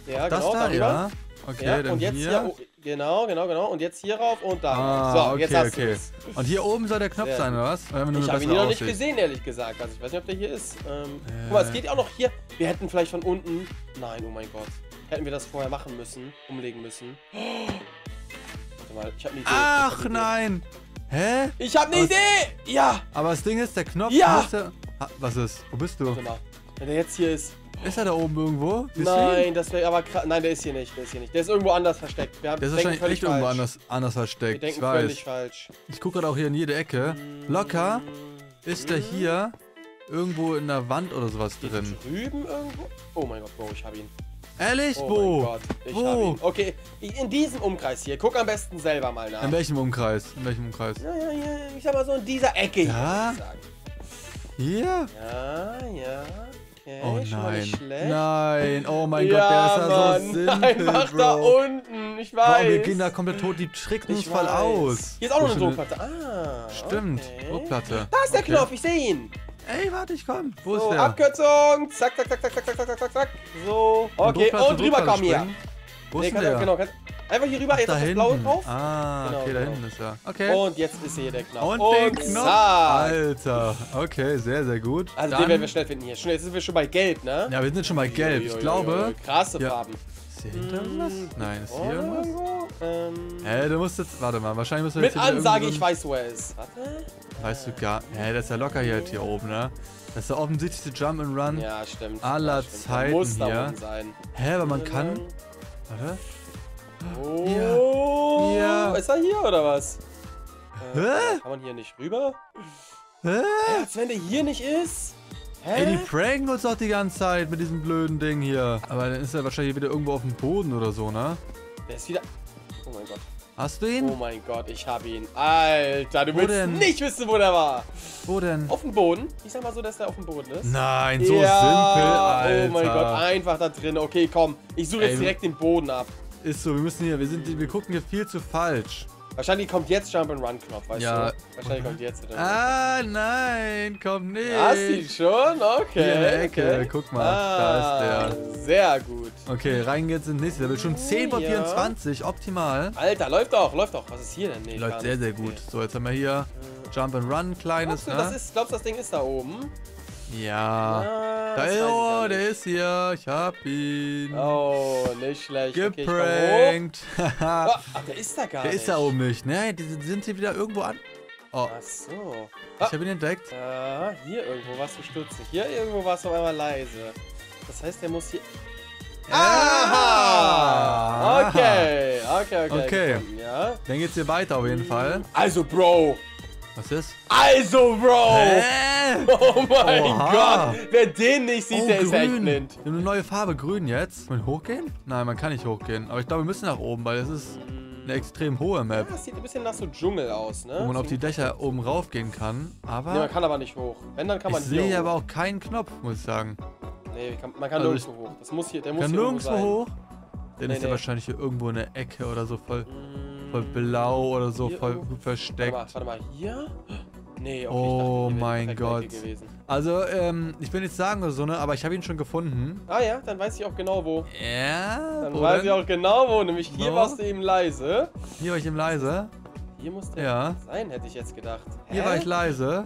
Ja, das genau, da, darüber. ja. Okay, ja, dann und jetzt hier. hier. oh, genau, genau, genau. Und jetzt hier rauf und da. Ah, so, okay, jetzt hast okay. du's. Und hier oben soll der Knopf Sehr sein, oder was? Oder Ich habe ihn hier noch nicht aussiehst. gesehen, ehrlich gesagt. Also ich weiß nicht, ob der hier ist. Ähm, Äh. Guck mal, es geht auch noch hier. Wir hätten vielleicht von unten. Nein, oh mein Gott. Hätten wir das vorher machen müssen, umlegen müssen. Warte mal, ich habe eine Idee. Ach eine nein! Hä? Ich habe eine? Idee! Ja! Aber das Ding ist, der Knopf Ja! müsste... Was ist? Wo bist du? Warte mal. Wenn der jetzt hier ist. Ist er da oben irgendwo? Ihn? Nein, das wäre aber krass. Nein, der ist hier nicht. Der ist hier nicht. Der ist irgendwo anders versteckt. Wir haben Der ist wahrscheinlich echt irgendwo anders, anders Wir versteckt. Ich denken weiß. völlig falsch. Ich gucke gerade auch hier in jede Ecke. Locker ist der hier irgendwo in der Wand oder sowas Hier drin. drüben irgendwo? Oh mein Gott, Bro, ich hab ihn. Ehrlich? Oh Wo? mein Gott, ich Wo? hab ihn. Okay, in diesem Umkreis hier. Guck am besten selber mal nach. In welchem Umkreis? In welchem Umkreis? Ja, ja, ja, ich sag mal so in dieser Ecke hier, Ja? ich sagen. Hier? Ja, ja. Okay, Oh nein. nicht schlecht. Nein. Oh mein ja, Gott, der ist ja Mann. so simpel, Einfach Bro. da unten. Ich weiß. Wow, wir gehen da komplett tot. Die trickt uns ich voll aus. Hier ist auch noch eine Druckplatte. Ah. Stimmt. Okay. Druckplatte. Da ist der Okay. Knopf, ich sehe ihn. Ey, warte, ich komm. Wo So, ist der? Abkürzung. Zack, zack, zack, zack, zack, zack, zack, zack, zack. So. Okay, und zu drüber komm hier. Wo Nee, ist der? Genau, kannst- einfach hier rüber, Ach, jetzt da das blaue hinten. drauf. Ah, Genau, okay, da genau. hinten ist er. Okay. Und jetzt ist hier der Knopf. Und, den Knopf. Alter. Okay, sehr, sehr gut. Also Dann, den werden wir schnell finden hier. Schnell, jetzt sind wir schon bei Gelb, ne? Ja, wir sind schon mal gelb. Ich glaube. Krasse Ja. Farben. Ist hier hinter irgendwas? Nein, ist hier irgendwas? Ähm, Hä, du musst jetzt. Warte mal, wahrscheinlich müssen wir mit jetzt hier Ansage, ich weiß, wo er ist. Warte. Weißt du gar. Hä, das ist ja locker hier, hier oben, ne? Das ist der offensichtlichste Jump and Run. Ja, stimmt. Aller ja, stimmt. Zeiten muss da hier. sein. Hä, aber man kann. Warte. Oh, Hier. ist er hier oder was? Äh, Hä? Kann man hier nicht rüber? Hä? Ja, als wenn der hier nicht ist? Hä? Ey, die pranken uns doch die ganze Zeit mit diesem blöden Ding hier. Aber dann ist er wahrscheinlich wieder irgendwo auf dem Boden oder so, ne? Der ist wieder... Oh mein Gott. Hast du Oh ihn? mein Gott, ich hab ihn. Alter, du Wo willst denn? nicht wissen, wo der war. Wo denn? Auf dem Boden? Ich sag mal so, dass der auf dem Boden ist. Nein, so ja, simpel, Alter. Oh mein Gott, einfach da drin. Okay, komm. Ich suche jetzt direkt den Boden ab. Ist so, wir müssen hier, wir sind, wir gucken hier viel zu falsch. Wahrscheinlich kommt jetzt Jump and Run Knopf, weißt Ja. du? Wahrscheinlich kommt jetzt wieder. Ah, nein, komm nicht. Hast du ihn schon? Okay. Hier in der Ecke, okay. guck mal, da ist der. Sehr gut. Okay, rein geht's ins nächste Level. Schon 10 von Ja. 24, optimal. Alter, läuft doch, läuft doch. Was ist hier denn? Nee, Läuft sehr, sehr gut. So, jetzt haben wir hier Jump and Run, kleines, Glaubst du, das ne? ist, glaubst du, das Ding ist da oben? Ja. Ah, Da oh, der ist hier. Ich hab ihn. Oh, nicht schlecht. Okay. Geprankt. Ah, ach, der ist da gar der nicht. ist da oben nicht. Ne, die sind- hier wieder irgendwo an. Oh, Ach so. ich Ah, hab ihn entdeckt. äh, hier irgendwo warst du stutzig. Hier irgendwo warst du auf einmal leise. Das heißt, der muss hier... Ah! Okay, okay, okay. Okay. Ja. Dann geht's hier weiter auf jeden Fall. Also, Bro. Was ist? Also, Bro. Hä? Oh mein Oha. Gott. Wer den nicht sieht, Oh, der ist echt grün. blind. Wir haben eine neue Farbe, grün jetzt. Können wir hochgehen? Nein, man kann nicht hochgehen. Aber ich glaube, wir müssen nach oben, weil es ist eine extrem hohe Map, Ja, das sieht ein bisschen nach so Dschungel aus, ne? wo man auf die Dächer oben raufgehen kann. Nee, man Aber kann aber nicht hoch. Wenn, dann kann ich man hier sehe hoch. aber auch keinen Knopf, muss ich sagen. Nee, kann, man kann Also nirgendwo hoch. Das muss hier, der muss Kann hier nirgendwo irgendwo hoch. Dann Nee, ist er nee. wahrscheinlich hier irgendwo in der Ecke oder so voll, sein. Voll blau oder so, Hier voll irgendwo- gut Warte versteckt. mal, warte mal, hier? Nee, okay, Oh dachte, mein perfekte Gott. Also, ähm, ich will nicht sagen oder so, ne, aber ich habe ihn schon gefunden. Ah ja, dann weiß ich auch genau wo. Ja, Dann weiß denn? ich auch genau wo. Nämlich hier Wo? warst du eben leise. Hier war ich eben leise. Hier muss der Ja. sein, hätte ich jetzt gedacht. Hä? Hier war ich leise.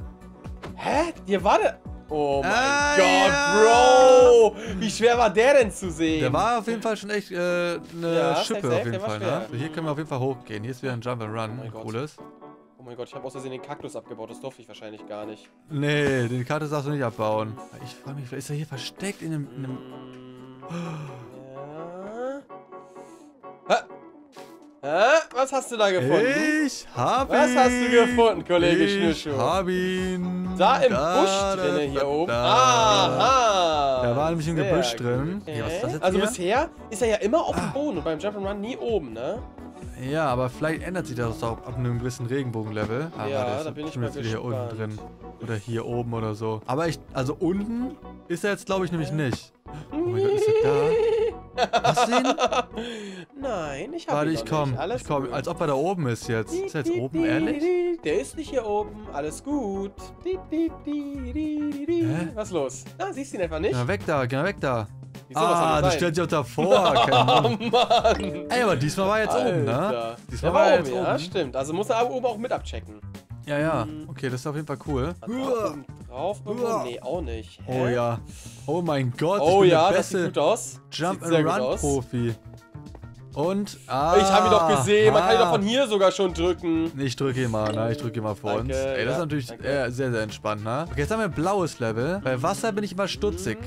Hä? Hier war der... Oh mein Ah, Gott, ja. Bro! Wie schwer war der denn zu sehen? Der war auf jeden Fall schon echt äh, eine Ja, Schippe safe, auf jeden Fall, ne? So, hier können wir auf jeden Fall hochgehen. Hier ist wieder ein Jump and Run, Oh mein ein Gott. cooles. Oh mein Gott, ich habe aus Versehen den Kaktus abgebaut. Das durfte ich wahrscheinlich gar nicht. Nee, die Karte darfst du nicht abbauen. Ich frage mich, vielleicht ist er hier versteckt in einem... In einem Ja. Hä? Hä? Was hast du da gefunden? ich hab Was ihn! hast du gefunden, Kollege Ich Schnürschuh? hab ihn! Da im Da, Busch da, drinne hier da, oben. da. Aha. Da war nämlich im Sehr Gebüsch drin. Okay. Was jetzt also hier? bisher ist er ja immer auf dem Boden und beim Jump'n'Run nie oben, ne? Ja, aber vielleicht ändert sich das auch ab einem gewissen Regenbogenlevel. Ah, Ja, da bin ich mal jetzt wieder hier unten drin. Oder hier oben oder so. Aber ich, also unten ist er jetzt glaube ich nämlich nicht. Oh mein Gott, ist er da? Du ihn? Nein, ich habe Warte, ich komm. nicht. Alles Ich komm, gut. als ob er da oben ist jetzt. Ist er jetzt oben, ehrlich? Der ist nicht hier oben. Alles gut. Hä? Was los? Ah, siehst du ihn etwa nicht? Geh weg da, geh weg da. Wieso, was ah, das du stellst dich auch davor. Oh. Mann. Ey, aber diesmal war jetzt oben, ne? Alter. Diesmal war war oben, jetzt ja, oben. stimmt. Also muss er aber oben auch mit abchecken. Ja, ja. Okay, das ist auf jeden Fall cool. Drauf. Nee, auch nicht. Hä? Oh ja. Oh mein Gott, Oh ja, das sieht gut aus. Jump Sieht and Run aus. Profi. Und ah, Ich habe ihn doch gesehen. Man kann ihn doch ah. von hier sogar schon drücken. Ich drücke ihn mal, ne? Ich drücke ihn mal vor Danke, uns. Ey, das ja, ist natürlich äh, sehr, sehr entspannt, ne? Okay, jetzt haben wir ein blaues Level. Bei Wasser bin ich immer stutzig.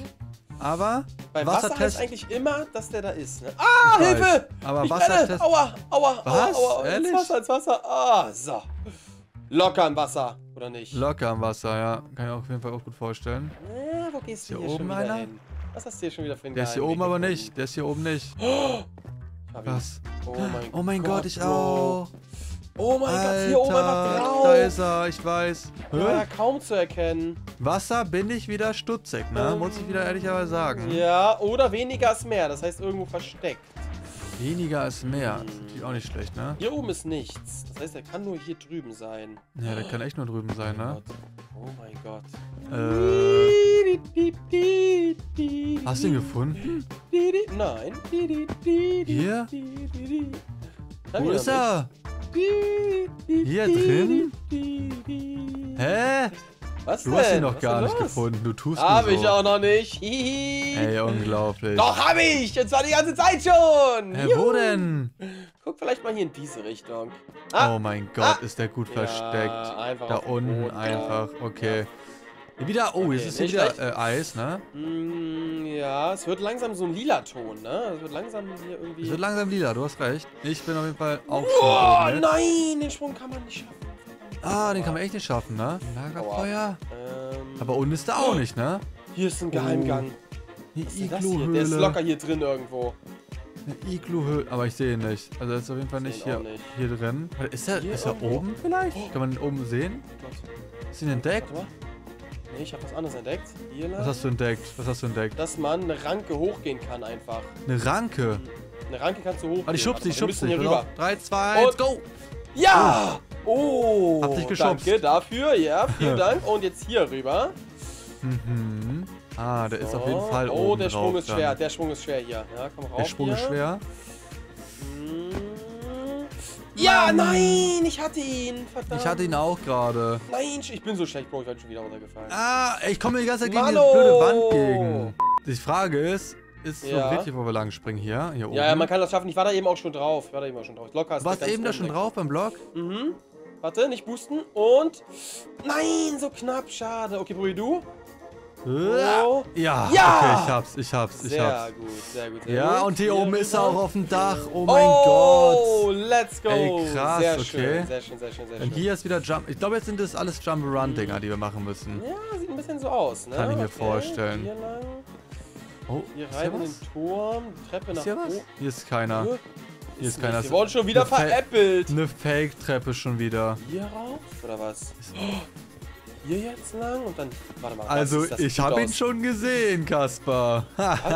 Aber Bei Wasser heißt Wassertest. eigentlich immer, dass der da ist. Ne? Ah, Ich weiß. Hilfe! Aber Wassertest-. Aua, aua, Was? aua, aua. Ehrlich? Ins Wasser, ins Wasser. Ah, so. Locker im Wasser, oder nicht? Locker am Wasser, ja. Kann ich mir auf jeden Fall auch gut vorstellen. äh, wo gehst du Hier hier, oben schon wieder einer? hin? Was hast du hier schon wieder für einen Der ist hier oben aber Weg nicht. Der ist hier oben nicht. gefunden? Ihn. Was? Oh mein, Oh mein Gott, ich Bro. auch. Oh mein Gott, hier oben einfach drauf. da ist er, ich weiß. Hä? Ja, kaum zu erkennen. Wasser bin ich wieder stutzig, ne? Ähm, Muss ich wieder ehrlicherweise sagen. Ja, oder weniger ist mehr. Das heißt irgendwo versteckt. Weniger ist mehr. Ist natürlich auch nicht schlecht, ne? Hier oben ist nichts. Das heißt, er kann nur hier drüben sein. Ja, der kann echt nur drüben sein, Oh, ne? Gott. oh mein Gott. Äh, hast du ihn gefunden? Nein. Hier? Wo ich ist er? Hier drin? Hä? Was Du hast ihn denn? noch Was gar denn nicht los? gefunden. Du tust Hab so. ich auch noch nicht. Hihi. Ey, unglaublich. Doch, hab ich! Und zwar die ganze Zeit schon! Wo Juhu. denn? Guck vielleicht mal hier in diese Richtung. Oh mein Gott, Ah. ist der gut Ja, versteckt. einfach Da unten Boden, einfach. ja. Okay. Wieder, oh, Okay, jetzt ist hier wieder äh, Eis, ne? Mm, ja, es wird langsam so ein lila Ton, ne? Es wird langsam hier irgendwie... Es wird langsam lila, du hast recht. Ich bin auf jeden Fall auch oh, nein! Den Sprung kann man nicht schaffen. Ah, den kann man echt nicht schaffen, ne? Lagerfeuer. Ähm, Aber unten ist er auch nicht, ne? hier ist ein Geheimgang. Eine denn das hier? Der ist Iglu-Höhle. locker hier drin irgendwo. Eine Iglu-Höhle. Aber ich sehe ihn nicht. Also er ist auf jeden Fall nicht hier, nicht. hier drin. Ist er, Hier ist er oben vielleicht? Kann man ihn oben sehen? Ist ihn entdeckt? Nee, ich habe was anderes entdeckt. Hier lang. Was hast du entdeckt? Was hast du entdeckt? Dass man eine Ranke hochgehen kann einfach. Eine Ranke. Eine Ranke kannst du hochgehen. Warte, ich schubst dich, ich rüber. 3, 2, 1, Und- go! Ja! Oh! Hab dich geschubst. Danke dafür, ja, vielen Dank. Und jetzt hier rüber. Mhm. Ah, der ist auf jeden So. Fall Oh, oben der Sprung drauf ist schwer, dann. der Sprung ist schwer hier. Ja, komm rauf Der Sprung hier. ist schwer. Mm. Ja, nein, ich hatte ihn. Verdammt. Ich hatte ihn auch gerade. Nein, ich bin so schlecht, Bro, ich bin schon wieder runtergefallen. Ah, ich komme die ganze Zeit gegen Mano! diese blöde Wand gegen. Die Frage ist, ist so Ja. richtig, wo wir lang springen hier? Hier oben. Ja, ja, man kann das schaffen. Ich war da eben auch schon drauf. Ich war da eben auch schon drauf. Locker ist Du warst eben da schon drauf beim Block? Mhm. Warte, nicht boosten. Und. Nein, so knapp, schade. Okay, probier du. Oh. Ja, Ja! okay, ich hab's, ich hab's, ich Sehr hab's. gut, sehr gut. Sehr Ja, gut. und hier oben ist er auch auf dem Dach. Oh mein oh, Gott. let's go. Ey, krass, sehr okay. schön, sehr schön, sehr schön, sehr Und schön. hier ist wieder Jump. Ich glaube, jetzt sind das alles Jump-Run-Dinger, die wir machen müssen. Ja, sieht ein bisschen so aus, ne? Kann ich mir Okay, vorstellen. Hier lang, Oh, hier rein in den Turm, die Treppe nach oben. Hier ist keiner. Hier Hier ist keiner. Wir wurden schon wieder Eine Fa- veräppelt. Eine Fake-Treppe schon wieder. Hier rauf, oder was? Hier jetzt lang und dann, warte mal. Also, ich habe ihn schon gesehen, Kaspar.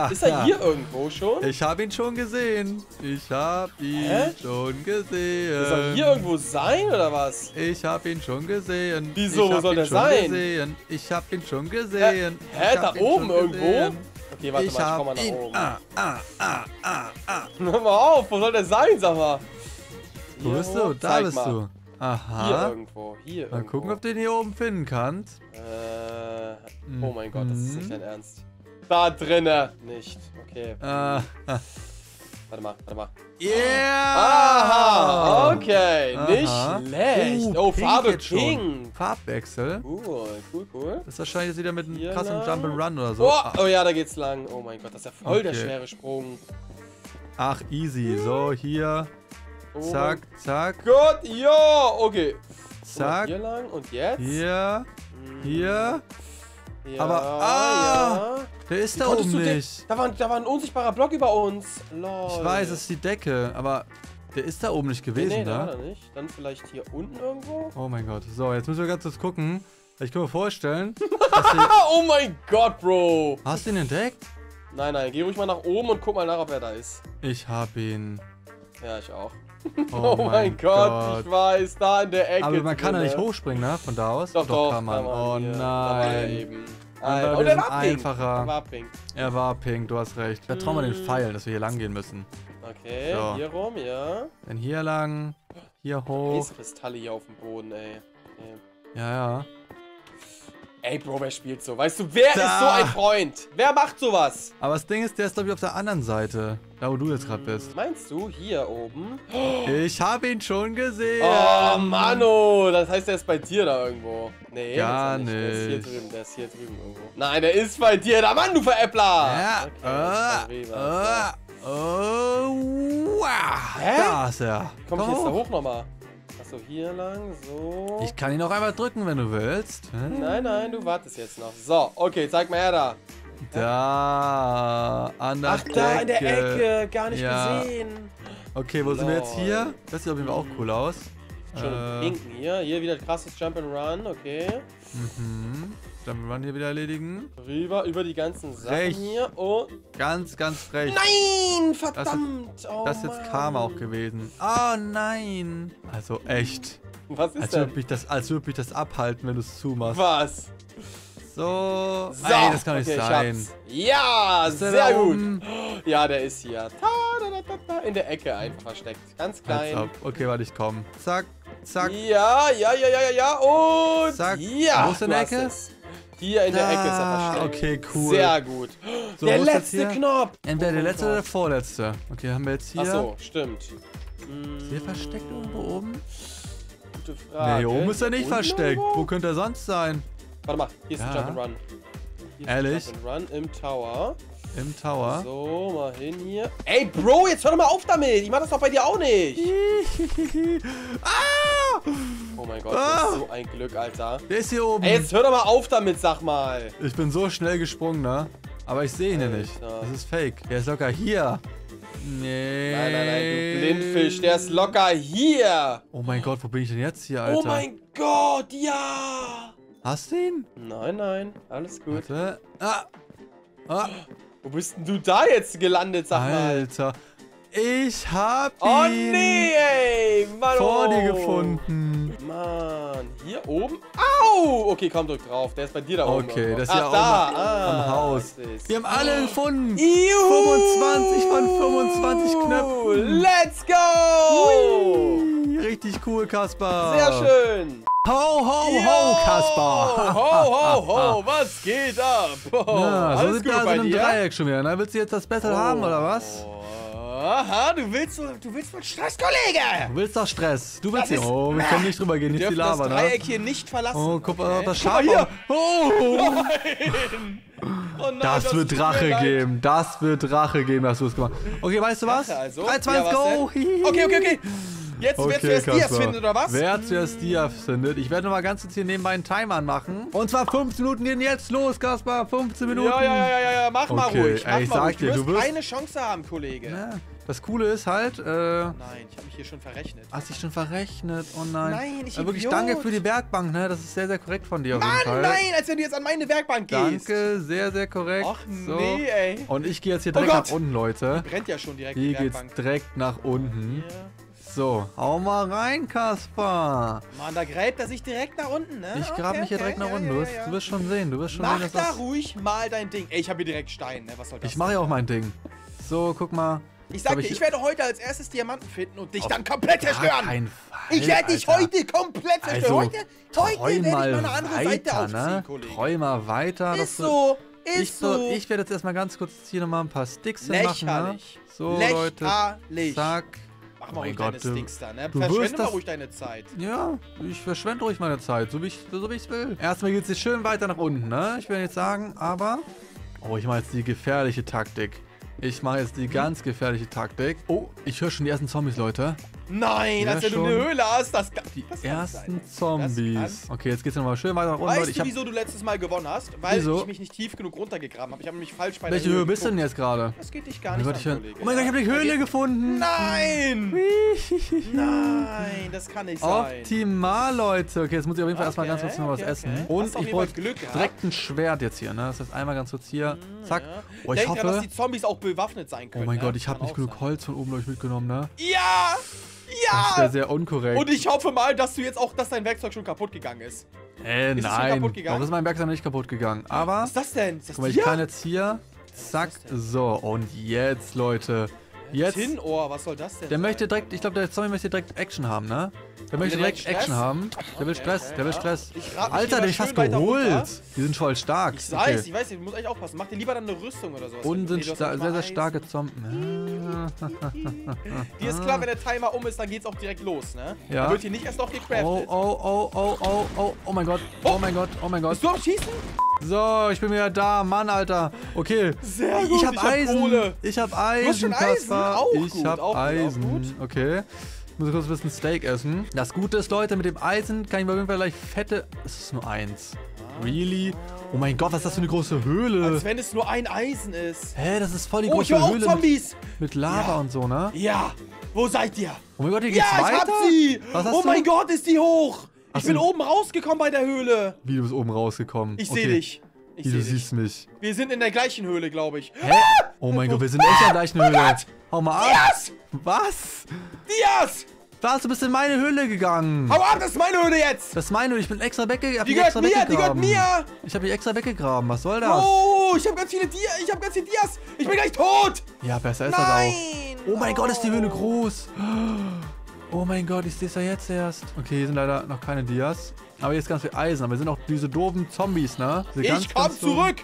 Ist er hier irgendwo schon? Ich habe ihn schon gesehen. Ich habe ihn Hä? schon gesehen. Soll er hier irgendwo sein, oder was? Ich habe ihn schon gesehen. Wieso, wo soll der schon sein? Gesehen. Ich habe ihn schon gesehen. Hä, hab da oben irgendwo? gesehen. Okay, warte ich mal, ich komm mal nach ihn. oben. Ah, ah, ah, ah, ah. Hör mal auf, wo soll der sein, sag mal? Wo Hier bist hoch? du? Da Zeig bist mal. du. Hier Aha. irgendwo, hier Mal irgendwo. gucken, ob du ihn hier oben finden kannst. Äh, oh mein Gott, das ist nicht Mhm. dein Ernst. Da drinne. Nicht. Okay. Ah, Warte mal, warte mal. yeah! Aha, okay. Aha. Nicht schlecht. Uh, oh, Farbe pink. Farbwechsel. Cool, cool, cool. Das ist wahrscheinlich wieder mit einem Hier krassen lang. Jump'n'Run oder so. Oh, oh ja, da geht's lang. Oh mein Gott, das ist ja voll der Okay. schwere Sprung. Ach, easy. So, hier. Oh Zack, zack, mein Gott, ja, okay. Zack. Hier lang und jetzt? Hier, Hm, hier. Ja, Aber- ah! ja. Der ist Wie da oben nicht. Da war, da war ein unsichtbarer Block über uns. Lol. Ich weiß, es ist die Decke, aber der ist da oben nicht Nee, gewesen, nee, da war ne? er nicht. Dann vielleicht hier unten irgendwo. Oh mein Gott. So, jetzt müssen wir ganz kurz gucken. Ich kann mir vorstellen, oh mein Gott, Bro. Hast du ihn entdeckt? Nein, nein, geh ruhig mal nach oben und guck mal nach, ob er da ist. Ich hab ihn. Ja, ich auch. Oh, Oh, mein Gott, ich weiß, da in der Ecke. Aber man kann da drinne. nicht hochspringen, ne? Von da aus? Doch, doch, kann man. Oh hier. Da war er nein. eben. war Ein- ein oh, der war pink. einfacher. Der war pink. Er war pink, du hast recht. Vertrau mal den Mm. Pfeilen, dass wir hier lang gehen müssen. Okay, So. hier rum, ja. Dann hier lang, hier hoch. Eiskristalle hier auf dem Boden, ey. Okay. Ja, ja. Ey, Bro, wer spielt so? Weißt du, wer Da. ist so ein Freund? Wer macht sowas? Aber das Ding ist, der ist glaube ich auf der anderen Seite. Da, wo du jetzt gerade bist. Meinst du, hier oben? Ich habe ihn schon gesehen. Oh, Mano, das heißt, der ist bei dir da irgendwo. Nee, Gar ist er Der ist hier nicht. drüben, der ist hier drüben irgendwo. Nein, der ist bei dir da. Mann, du Veräppler! Ja. Okay, Ah, komm rüber. ah, oh, wow. Hä? Da ist er. Komm ich jetzt da hoch nochmal? Achso, hier lang, so. Ich kann ihn auch einmal drücken, wenn du willst. Hä? Nein, nein, du wartest jetzt noch. So, okay, zeig mal her da. Da, an der Ach, da in der Ecke. Gar nicht Ja. gesehen. Okay, wo sind wir jetzt hier? Das sieht auf jeden Fall auch cool aus. Schon Äh, hinken hier. Hier wieder krasses Jump and Run. Okay. Mhm. Dann wir hier wieder erledigen. Rüber über die ganzen Sachen Recht. hier. Und. Ganz, ganz frech. Nein! Verdammt! oh, Das ist jetzt. Karma auch gewesen. Oh nein. Also echt. Was ist Als denn? würde mich, das- als würde mich das abhalten, wenn du es zumachst. Was? So. So, Ey, das kann nicht okay, sein. Ja, Ist sehr da gut. oben? Ja, der ist hier. In der Ecke einfach versteckt. Ganz klein. Okay, warte, ich komm. Zack, zack. Ja, ja, ja, ja, ja, ja. Und Zack. ja. Wo ist in der Ecke? es. Hier in der Ecke ist er Da, versteckt. okay, cool. Sehr gut. So, der wo letzte? Knopf. Entweder der letzte oder der vorletzte. Okay, haben wir jetzt hier. Ach so, stimmt. Ist hier versteckt irgendwo oben? Gute Nee, Frage. hier oben ist er nicht Unten versteckt. irgendwo? Wo könnte er sonst sein? Warte mal, hier ist ein Ja. Jump'n'Run. Hier ist Ehrlich? ein Jump'n'Run im Tower. Im Tower. So, mal hin hier. Ey, Bro, jetzt hör doch mal auf damit. Ich mach das doch bei dir auch nicht. ah! Oh mein Gott, Ah. das ist so ein Glück, Alter. Der ist hier oben. Ey, jetzt hör doch mal auf damit, sag mal. Ich bin so schnell gesprungen, ne? Aber ich sehe ihn ja nicht. Das ist fake. Der ist locker hier. Nee. Nein, nein, nein, du Blindfisch, der ist locker hier. Oh mein Gott, wo bin ich denn jetzt hier, Alter? Oh mein Gott, ja. Hast du ihn? Nein, nein, alles gut. Warte. Ah. Ah. Wo bist denn du da jetzt gelandet, sag mal? Alter. Ich hab ihn Oh nee, ey. Mann, vor oh. dir gefunden. Mann, hier oben? Au! Okay, komm, drück drauf. Der ist bei dir da oben. Okay, das ist ja auch da. ah, am Haus. ist- Wir haben alle gefunden. Juhu! 25 von 25 Knöpfen. Let's go! Ui, Richtig cool, Kaspar. Sehr schön. Ho, ho, ho! Kaspar. Ho, ho, ho, was geht ab? Oh, Ja, so sind wir also in einem dir? Dreieck schon wieder. Ne? Willst du jetzt das Battle haben, oder was? Oh, Aha, du willst, du willst wohl Stress, Kollege! Du willst doch Stress. Du willst Das hier. ist- Oh, wir können nicht drüber gehen. Wir Nicht die das Lava, ne? Dreieck hier nicht verlassen. Oh, guck mal, okay? das mal Schaf. hier. Oh, Oh nein, das wird mir Drache leid. geben. Das wird Drache geben, dass du es gemacht Okay, weißt du was? Also? 3, 2, Ja, 1, was go. Okay, okay, okay. Jetzt, wer zuerst Dias Kaspar. findet, oder was? Wer zuerst Dias findet. Ich werde noch mal ganz kurz hier nebenbei einen Timer anmachen. Und zwar 15 Minuten gehen jetzt los, Kaspar. 15 Minuten. Ja, ja, ja, ja, ja, mach mal Okay, ruhig. Mach ey, ich mal sag ruhig. dir, du wirst keine Chance haben, Kollege. Ja, Das Coole ist halt, äh, Nein, ich habe mich hier schon verrechnet. hast dich schon verrechnet. Oh nein. Nein, ich äh, Wirklich Idiot. danke für die Werkbank, ne? Das ist sehr, sehr korrekt von dir auf jeden Mann, Fall. nein, als wenn du jetzt an meine Werkbank gehst. Danke, sehr, sehr korrekt. Ach so. nee, ey. Und ich gehe jetzt hier Oh direkt Gott. nach unten, Leute. Brennt ja schon direkt Hier die geht's direkt nach unten. Hier. So, hau mal rein, Kaspar. Mann, da gräbt er sich direkt nach unten, ne? Ich grab Okay, mich hier okay, direkt nach unten. ja, Du ja, wirst, ja. du wirst schon sehen, du wirst schon Mach sehen, dass da das... ruhig mal dein Ding. Ey, ich habe hier direkt Stein, ne? Was soll das Ich mache ja auch mein Ding. So, guck mal. Ich sag dir, ich- ich werde heute als erstes Diamanten finden und dich dann komplett zerstören. kein Fall, Ich werde dich heute komplett zerstören. Also, heute heute Träum werde ich mal eine andere Seite weiter, aufziehen, ne? Kollege. Träum mal weiter. Ist du- so, ist ich, so. so, ich werde jetzt erstmal ganz kurz hier nochmal ein paar Sticks hinmachen, ne? Lächerlich. So, Leute. Lächerlich. Zack. Mach mal ruhig Gott, deine Sticks da, ne? Verschwende mal ruhig deine Zeit. Ja, ich verschwende ruhig meine Zeit, so wie ich so wie ich's will. Erstmal geht's jetzt schön weiter nach unten, ne? Ich will jetzt sagen, aber. Oh, ich mache jetzt die gefährliche Taktik. Ich mache jetzt die ganz gefährliche Taktik. Oh, ich höre schon die ersten Zombies, Leute. Nein, Ja, als wenn du eine Höhle hast, das kann, Die das ersten sein. Zombies. Okay, jetzt geht's nochmal schön weiter nach unten, Weißt Leute. Ich du, wieso du letztes Mal gewonnen hast? Weil Wieso? ich mich nicht tief genug runtergegraben habe. Ich habe nämlich falsch bei welche Höhe bist du denn jetzt gerade? Das geht dich gar Oh nicht mein Gott, an, Kollege. oh mein Gott, ich habe die Höhle gefunden. Nein! Nein, das kann nicht sein. Optimal, Leute. Okay, jetzt muss ich auf jeden Fall erstmal ganz Okay, kurz noch was okay, essen. okay. Und ich wollte direkt ein Schwert jetzt hier, ne? Das heißt einmal ganz kurz hier. Zack. Ja. Oh, ich Denk dran, dass hoffe. die Zombies auch bewaffnet sein Oh können. mein ne? Gott, ich habe nicht genug sein. Holz von oben, glaube ich, mitgenommen, ne? Ja! Das wäre Ja! sehr unkorrekt. Und ich hoffe mal, dass du jetzt auch, dass dein Werkzeug schon kaputt gegangen ist. äh, Ist nein. Warum ist mein Werkzeug noch nicht kaputt gegangen? Aber, Was ist das denn? Ist das guck mal, ich hier? kann jetzt hier. Zack. So, und jetzt, Leute. Jetzt. Tinohr, was soll das denn Der sein? möchte direkt, ich glaube, der Zombie möchte direkt Action haben, ne? Der möchte der direkt direkt Action Stress? haben. Der will Okay, Stress, okay, der will ja. Stress. Ich mich Alter, hab ich fast geholt. Die sind voll stark. Ich weiß, ich weiß, ich muss echt aufpassen. Mach dir lieber dann eine Rüstung oder sowas. Und sind Nee, sehr, sehr Eisen. starke Zombies. Dir ist klar, wenn der Timer um ist, dann geht's auch direkt los, ne? Ja. Da wird hier nicht erst noch gecraftet. Oh, oh, oh, oh, oh, oh, oh mein Gott. Oh mein Gott, oh mein Gott. Bist du am Schießen? So, ich bin wieder da. Mann, Alter. Okay. Sehr Ich gut, hab ich hab Eisen. Kohle. Ich hab Du hast schon Eisen, Eisen? Auch Ich gut, hab auch gut, auch Eisen. gut. Okay. Ich muss kurz ein bisschen Steak essen. Das Gute ist, Leute, mit dem Eisen kann ich mir auf jeden Fall gleich fette... Es ist nur eins. Really? Oh mein Gott, was ist das für eine große Höhle? Als wenn es nur ein Eisen ist. Hä, das ist voll die Oh, ich große höre auch Höhle Zombies. mit, mit Lava Ja. und so, ne? Ja, wo seid ihr? Oh mein Gott, hier geht's Ja, weiter? ich hab sie. Was hast oh du? mein Gott, ist die hoch. Ach Ich bin oben rausgekommen bei der Höhle. Wie, du bist oben rausgekommen? Ich sehe Okay. dich. Ich Wie, du siehst mich. Wir sind in der gleichen Höhle, glaube ich. Hä? Oh mein Gott, wir sind echt in der gleichen Höhle. Hau mal ab. Dias! Was? Dias! Was? Du bist in meine Höhle gegangen. Hau ab, das ist meine Höhle jetzt! Das ist meine Höhle. Ich bin extra wegge hab Die gehört mir, die gehört mir! Ich habe mich extra weggegraben. Was soll das? Oh, ich habe ganz viele Dias. Ich habe ganz viele Dias. Ich bin gleich tot! Ja, besser ist Nein! das auch. Oh mein Gott, ist die Höhle groß. Oh mein Gott, ich sehe es ja jetzt erst. Okay, hier sind leider noch keine Dias. Aber hier ist ganz viel Eisen. Aber hier sind auch diese doofen Zombies, ne? Diese ganz, Ich komm ganz doofen- zurück!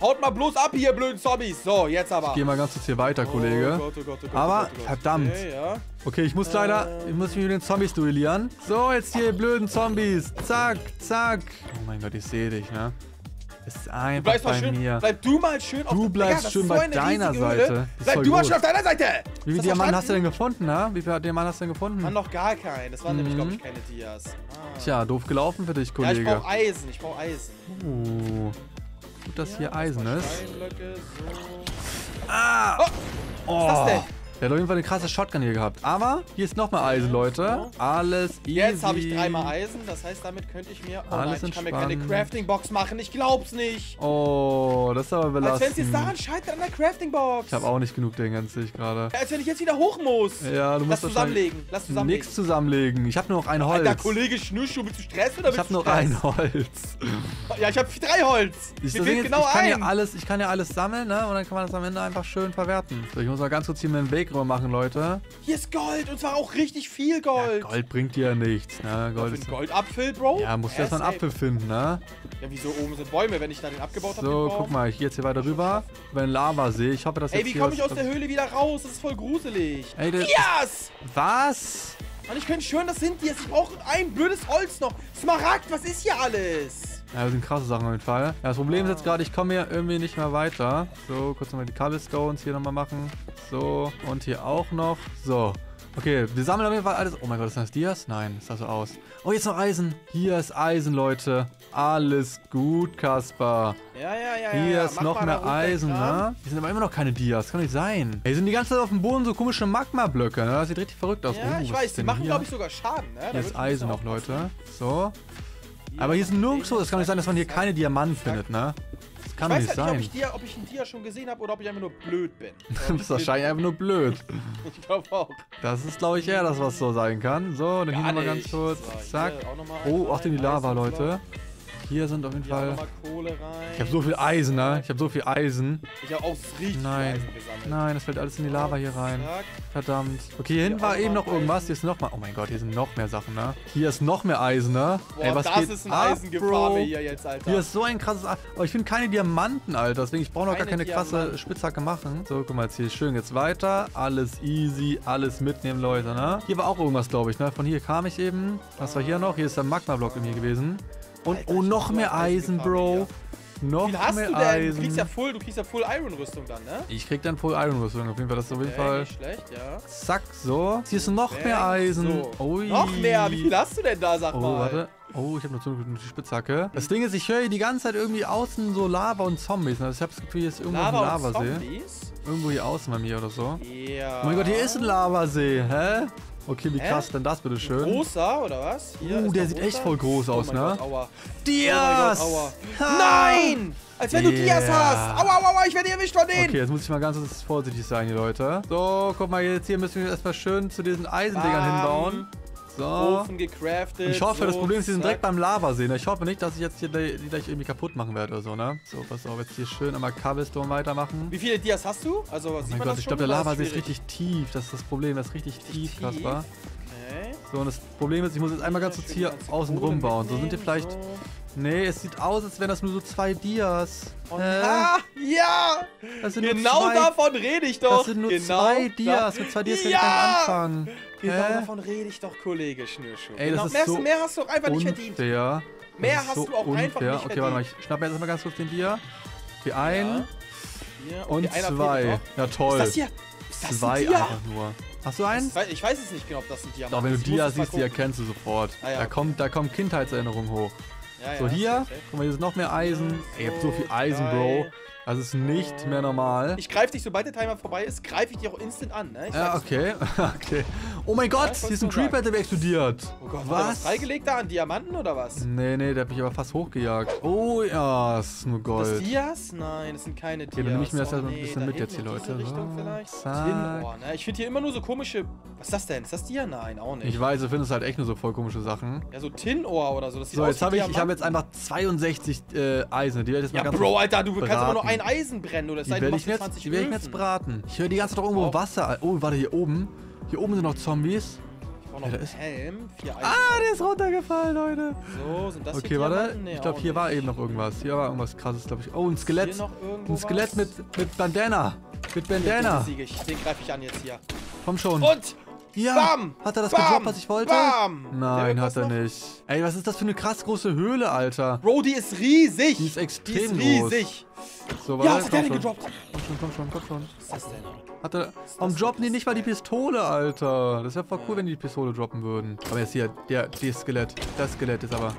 Haut mal bloß ab, ihr blöden Zombies! So, jetzt aber. Geh mal ganz kurz hier weiter, Kollege. Oh Gott, oh Gott, oh Gott, Aber, oh oh verdammt. Okay, ja. Okay, ich muss leider, ich muss mich mit den Zombies duellieren. So, jetzt hier, blöden Zombies. Zack, zack. Oh mein Gott, ich sehe dich, ne? Ist Du einfach bleibst mal bei schön, mir. bleib du mal schön auf Du bleibst Digga, das schön ist bei so eine deiner Seite. Ist Bleib du mal schön auf deiner Seite! Wie Ist viele das Diamanten hast du denn gefunden, ne? Wie viele Diamanten hast du denn gefunden? Mann, noch gar keinen. Das waren nämlich, Mhm. glaube ich, keine Dias. Ah. Tja, doof gelaufen für dich, Ja, ich Kollege. brauch Eisen, ich brauch Eisen. Uh, gut, dass hier Eisen ist. Steinblöcke, so. Ah! Oh, Oh, was ist das denn? Der hat auf jeden Fall eine krasse Shotgun hier gehabt. Aber hier ist nochmal Eisen, Leute. Alles easy. Jetzt habe ich dreimal Eisen, das heißt, damit könnte ich mir. Oh Alles nein, ich kann mir keine entspannt. Crafting-Box machen, ich glaub's nicht. Oh, das ist aber Als wenn es jetzt belastend. daran scheitert an der Crafting-Box. Ich habe auch nicht genug Dinge, sehe ich gerade. Ja, als wenn ich jetzt wieder hoch muss. Ja, du musst Lass zusammenlegen, lass zusammenlegen. Nichts zusammenlegen. Ich habe nur noch ein Holz. Alter, Kollege Schnürschuh, willst du Stress oder ich habe nur ein Holz. Ja, ich habe drei Holz. Ich, Mir fehlt ist, genau ich, kann ein. ja alles, ich kann ja alles sammeln, ne? Und dann kann man das am Ende einfach schön verwerten. So, ich muss mal ganz kurz hier meinen Weg rüber machen, Leute. Hier ist Gold und zwar auch richtig viel Gold. Gold bringt dir ja nichts, ne? Gold ist... Goldapfel, Bro? Ja, musst du erst mal einen. Apfel finden, ne? Ja, wieso oben sind Bäume, wenn ich da den abgebaut habe? So, guck mal, ich gehe jetzt hier weiter rüber. Über den Lavasee. Ich hoffe, dass Ey, jetzt wie komme ich aus der Höhle wieder raus? Das ist voll gruselig. Ey, das- Dias! Was? Mann, ich könnte schwören, das sind Dias. Ich brauche ein blödes Holz noch. Smaragd, was ist hier alles? Ja, das sind krasse Sachen auf jeden Fall. Ja, das Problem ist jetzt gerade, ich komme hier irgendwie nicht mehr weiter. So, kurz nochmal die Cobblestones hier nochmal machen. So, und hier auch noch. So. Okay, wir sammeln auf jeden Fall alles. Oh mein Gott, ist das Dias? Nein, das sah so aus. Oh, jetzt noch Eisen. Hier ist Eisen, Leute. Alles gut, Kaspar. Ja, ja, ja. Hier ja, ist noch mehr Eisen, ne? Hier sind aber immer noch keine Dias. Kann nicht sein. Hier sind die ganze Zeit auf dem Boden so komische Magma-Blöcke, ne? Das sieht richtig verrückt aus. Ja, Oh, ich weiß, ist die machen, glaube ich, sogar Schaden, ne? Hier ist Eisen noch. Leute. So. Aber hier ist nirgendwo. Es kann nicht sein, dass man hier keine Diamanten findet, ne? Das kann Ich doch weiß nicht halt nicht, ob sein. ich, dir, ob ich einen Dia schon gesehen habe oder ob ich einfach nur blöd bin. Du bist wahrscheinlich einfach nur blöd. Ich glaube auch. Das ist, glaube ich, eher das, was so sein kann. So, dann hier Gar nochmal ganz nicht. kurz. So, Zack. hier Oh, in die Lava. Leute. Hier sind auf jeden Hier Fall. nochmal Kohle rein. Ich habe so viel Eisen, ne? Ich habe so viel Eisen. Ich habe auch richtig Nein. Eisen gesammelt. Nein, das fällt alles in die Lava hier rein. Verdammt. Okay, hier hinten war eben noch irgendwas. Hier ist noch mal. Oh mein Gott, hier sind noch mehr Sachen, ne? Hier ist noch mehr Eisen, ne? Boah, Ey, was das geht ist ein Eisengefarme hier jetzt, Alter. Hier ist so ein krasses. Aber ich finde keine Diamanten, Alter. Deswegen, ich brauche noch gar Keine krasse. Spitzhacke machen. So, guck mal, jetzt hier schön jetzt weiter. Alles easy, alles mitnehmen, Leute, ne? Hier war auch irgendwas, glaube ich, ne? Von hier kam ich eben. Was war hier noch? Hier ist der Magma-Block in hier gewesen. Und, Alter, oh, noch mehr Eisen, Bro. Noch Wie hast mehr du denn? Du Eisen. kriegst ja Full, du kriegst ja Full Iron Rüstung dann, ne? ich krieg dann Full Iron Rüstung auf jeden Fall. Das ist auf jeden Okay, Fall. nicht schlecht, ja. Zack, so. Hier ist noch Perfekt, mehr Eisen. So. Ui. Noch mehr? Wie viel hast du denn da, sag Oh, mal? warte. Oh, ich habe noch so eine Spitzhacke. Das Ding ist, ich höre hier die ganze Zeit irgendwie außen so Lava und Zombies. ne? Ich habe das Gefühl, hier ist irgendwo Lava ein und Lavasee. Zombies? Irgendwo hier außen bei mir oder so. Ja. Oh mein Gott, hier ist ein Lavasee. Hä? Okay, wie Hä? krass denn das bitte schön? Großer, oder was? Hier Uh, der sieht großer. echt voll groß aus, oh ne? Gott, aua. Dias! Oh Gott, aua. Nein! Als wenn du Dias Yeah. hast! Aua, aua, aua, ich werde erwischt von denen! Okay, jetzt muss ich mal ganz vorsichtig sein hier, Leute. So, guck mal, jetzt hier müssen wir erstmal schön zu diesen Eisendingern Bam. hinbauen. So. Ofen gecraftet. Und ich hoffe, so, das Problem ist, die sind direkt beim Lavasee. Ne? Ich hoffe nicht, dass ich jetzt hier die, die gleich irgendwie kaputt machen werde oder so, ne? So, pass auf, jetzt hier schön einmal Cobblestone weitermachen. Wie viele Dias hast du? Also, Oh sieht mein Gott, ich glaube, der Lavasee ist richtig tief. Das ist das Problem, das ist richtig tief, tief? Kaspar. So, und das Problem ist, ich muss jetzt einmal ganz kurz hier außen rum bauen. So, sind hier vielleicht... Nee, es sieht aus, als wären das nur so zwei Dias. Und Hä? ah, ja! Genau zwei, davon rede ich doch! Das sind nur genau zwei Dias. Mit zwei Dias kann ich Ja! nicht anfangen. Genau Hä? davon rede ich doch, Kollege Schnürschuh. Ey, das genau. ist mehr, so mehr hast du auch einfach nicht verdient. Unfair. Mehr hast so du auch einfach unfair. nicht Okay, warte mal, verdient. ich schnapp mir jetzt erstmal ganz kurz den Dia. Die ein Ja. Hier, okay, und zwei. Ja, toll. Ist das hier? Ist das zwei einfach nur. Hast du einen? Ich weiß- Ich weiß es nicht genau, ob das ein Diamant Doch, wenn du ist. Ich Dia siehst, die erkennst du sofort. Ah ja, da, okay. kommt, da kommen Kindheitserinnerungen hoch. Ja, So, ja, hier. Guck mal, hier ist noch mehr Eisen. Ey, ihr habt so viel Eisen, drei, Bro. Das ist nicht mehr normal. Ich greife dich, sobald der Timer vorbei ist, greife ich dich auch instant an, ne? Ich Ja, okay. okay. Oh mein Gott, ich hier ist ein Creeper, der explodiert. Oh Gott, was was? freigelegt da an Diamanten oder was? Nee, nee, der hat mich aber fast hochgejagt. Oh ja, das ist nur Das Gold. Dias? Nein, das sind keine Dias. dann nehme ich mir das oh, ja so ein nee, bisschen mit jetzt hier, Leute. Richtung So, vielleicht? zack. Tinohr, ne? Ich finde hier immer nur so komische... Was ist das denn? Ist das Dia? Nein, auch nicht. Ich weiß, du findest halt echt nur so voll komische Sachen. ja, so Tinohr oder so. Das So, jetzt habe ich, ich habe jetzt einfach 62 äh, Eisen. Die werde ich jetzt mal Ja, ganz Bro, Alter, du kannst aber nur braten. Ein Eisen brennen, oder? Es sei denn, werde du ich, machst mir dir jetzt, 20 die werd ich mir jetzt braten. Ich höre die ganze Zeit irgendwo Oh. Wasser. Oh, warte, hier oben. Hier oben sind noch Zombies. Ich brauche noch Ja, einen ist- Helm. Vier Eisen. Ah, der ist runtergefallen, Leute. So, sind das Okay, hier warte. Nee, Ich glaube, hier war nicht. eben noch irgendwas. Hier war irgendwas krasses, glaube ich. Oh, ein Skelett. Hier noch irgendwo Ein Skelett was? mit, mit Bandana. Mit Den Bandana. besiege ich. Den greife ich an jetzt hier. Komm schon. Und ja. bam! Hat er das bam, gedroppt, was ich wollte? Bam! Nein, Der hat er noch? nicht. Ey, was ist das für eine krass große Höhle, Alter? Bro, die ist riesig. Die ist extrem Die ist groß. riesig. So, Ja, warte, was hat der komm denn schon. gedroppt? Komm schon, komm schon, komm schon. Was ist das denn? Hat er, warum droppen die nicht mal die Pistole, Alter? Das wäre voll cool, wenn die die Pistole droppen würden. Aber jetzt hier, der, das Skelett. Das Skelett ist aber...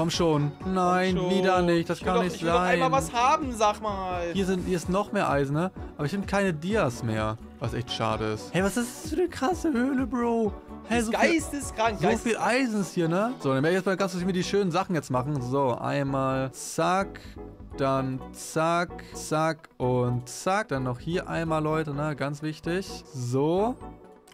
Komm schon. Nein, Schon. wieder nicht. Das ich kann doch, nicht ich will sein. doch einmal was haben, sag mal. Hier, sind, hier ist noch mehr Eisen, ne? Aber ich finde keine Dias mehr. Was echt schade ist. Hey, was ist das für eine krasse Höhle, Bro? Hey, Das so viel, Geisteskrank. so Geist viel Eisen ist hier, ne? So, dann werde ich jetzt mal ganz kurz mir die schönen Sachen jetzt machen. So, einmal zack, dann zack, zack und zack. Dann noch hier einmal, Leute, ne? Ganz wichtig. So.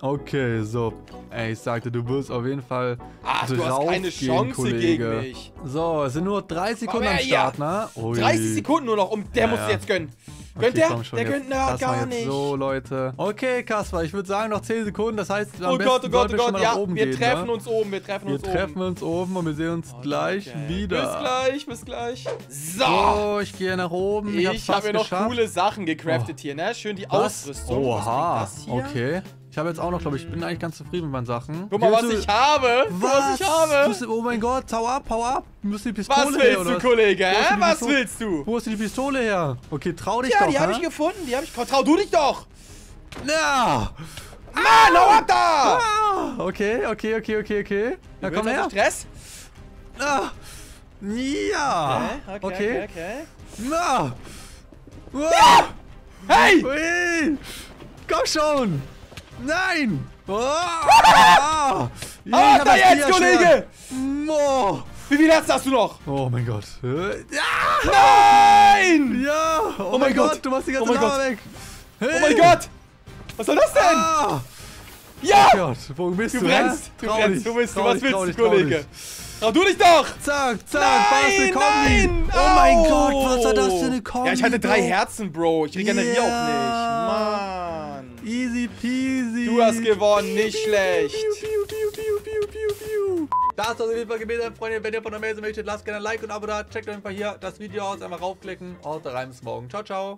Okay, so. Ey, ich sagte, du wirst auf jeden Fall Ach, du hast keine Chance Kollege. gegen mich. So, es sind nur 30 Sekunden am. Start, ne? Ui. 30 Sekunden nur noch. Um, der Ja, muss ja. jetzt gönnen. Gönnt Okay, der? schon, der gönnt na, gar nicht. So, Leute. Okay, Kasper, ich würde sagen noch 10 Sekunden. Das heißt, am oh Gott, oh Gott, oh wir Gott. Ja, wir gehen, treffen ne? uns oben. Wir treffen Wir uns treffen oben. uns oben und wir sehen uns gleich Okay. wieder. Bis gleich, bis gleich. So. So, ich gehe nach oben. Ich, Ich habe mir noch geschafft. coole Sachen gecraftet Oh. hier, ne? Schön die Was? Ausrüstung. Oha. Okay. Ich habe jetzt auch noch, glaube ich, ich bin eigentlich ganz zufrieden mit meinen Sachen. Guck mal, was ich habe. Mal, was ich habe. Du- Oh mein Gott, hau ab, hau ab. Musst die Pistole Was her, willst oder du, was? Kollege? Die Was Pistole- willst du? Wo hast du die Pistole her? Okay, trau dich Ja, doch, die habe ich gefunden. Die habe ich. Trau du dich doch. Ja. Mann, hau ab da! Ah, okay, okay, okay, okay, okay. Ja, komm her. Stress? Ah. Ja. Okay, Okay. okay, okay. Na. Ah. Hey! Ui. Komm schon. Nein. Ah. Ja, ich Ah, da das jetzt. Kollege! Oh. Wie viel Herzen hast du noch? oh mein Gott. Ja. Nein! Ja. Oh, mein mein Gott. Gott. Du machst die ganze Oh Lava weg. Hey. Oh mein Gott! Was soll das denn? Ah. Ja! Oh Gott, wo bist du? Du brennst, du Trau brennst, du bist, du, was willst trau du, Kollege? Trau du dich doch! Zack, zack, Nein, nein! Oh mein! Gott, was war das für eine Kombi? Ja, ich hatte drei? Herzen, Bro. Ich regeneriere Ja. auch nicht. Mann. Easy peasy. Du hast gewonnen, nicht schlecht. Das ist auf jeden Fall gewesen, Freunde. Wenn ihr von der Mail möchtet, lasst gerne ein Like und ein Abo da. Checkt auf jeden Fall hier das Video aus. Einmal raufklicken. Und da rein bis morgen. Ciao, ciao.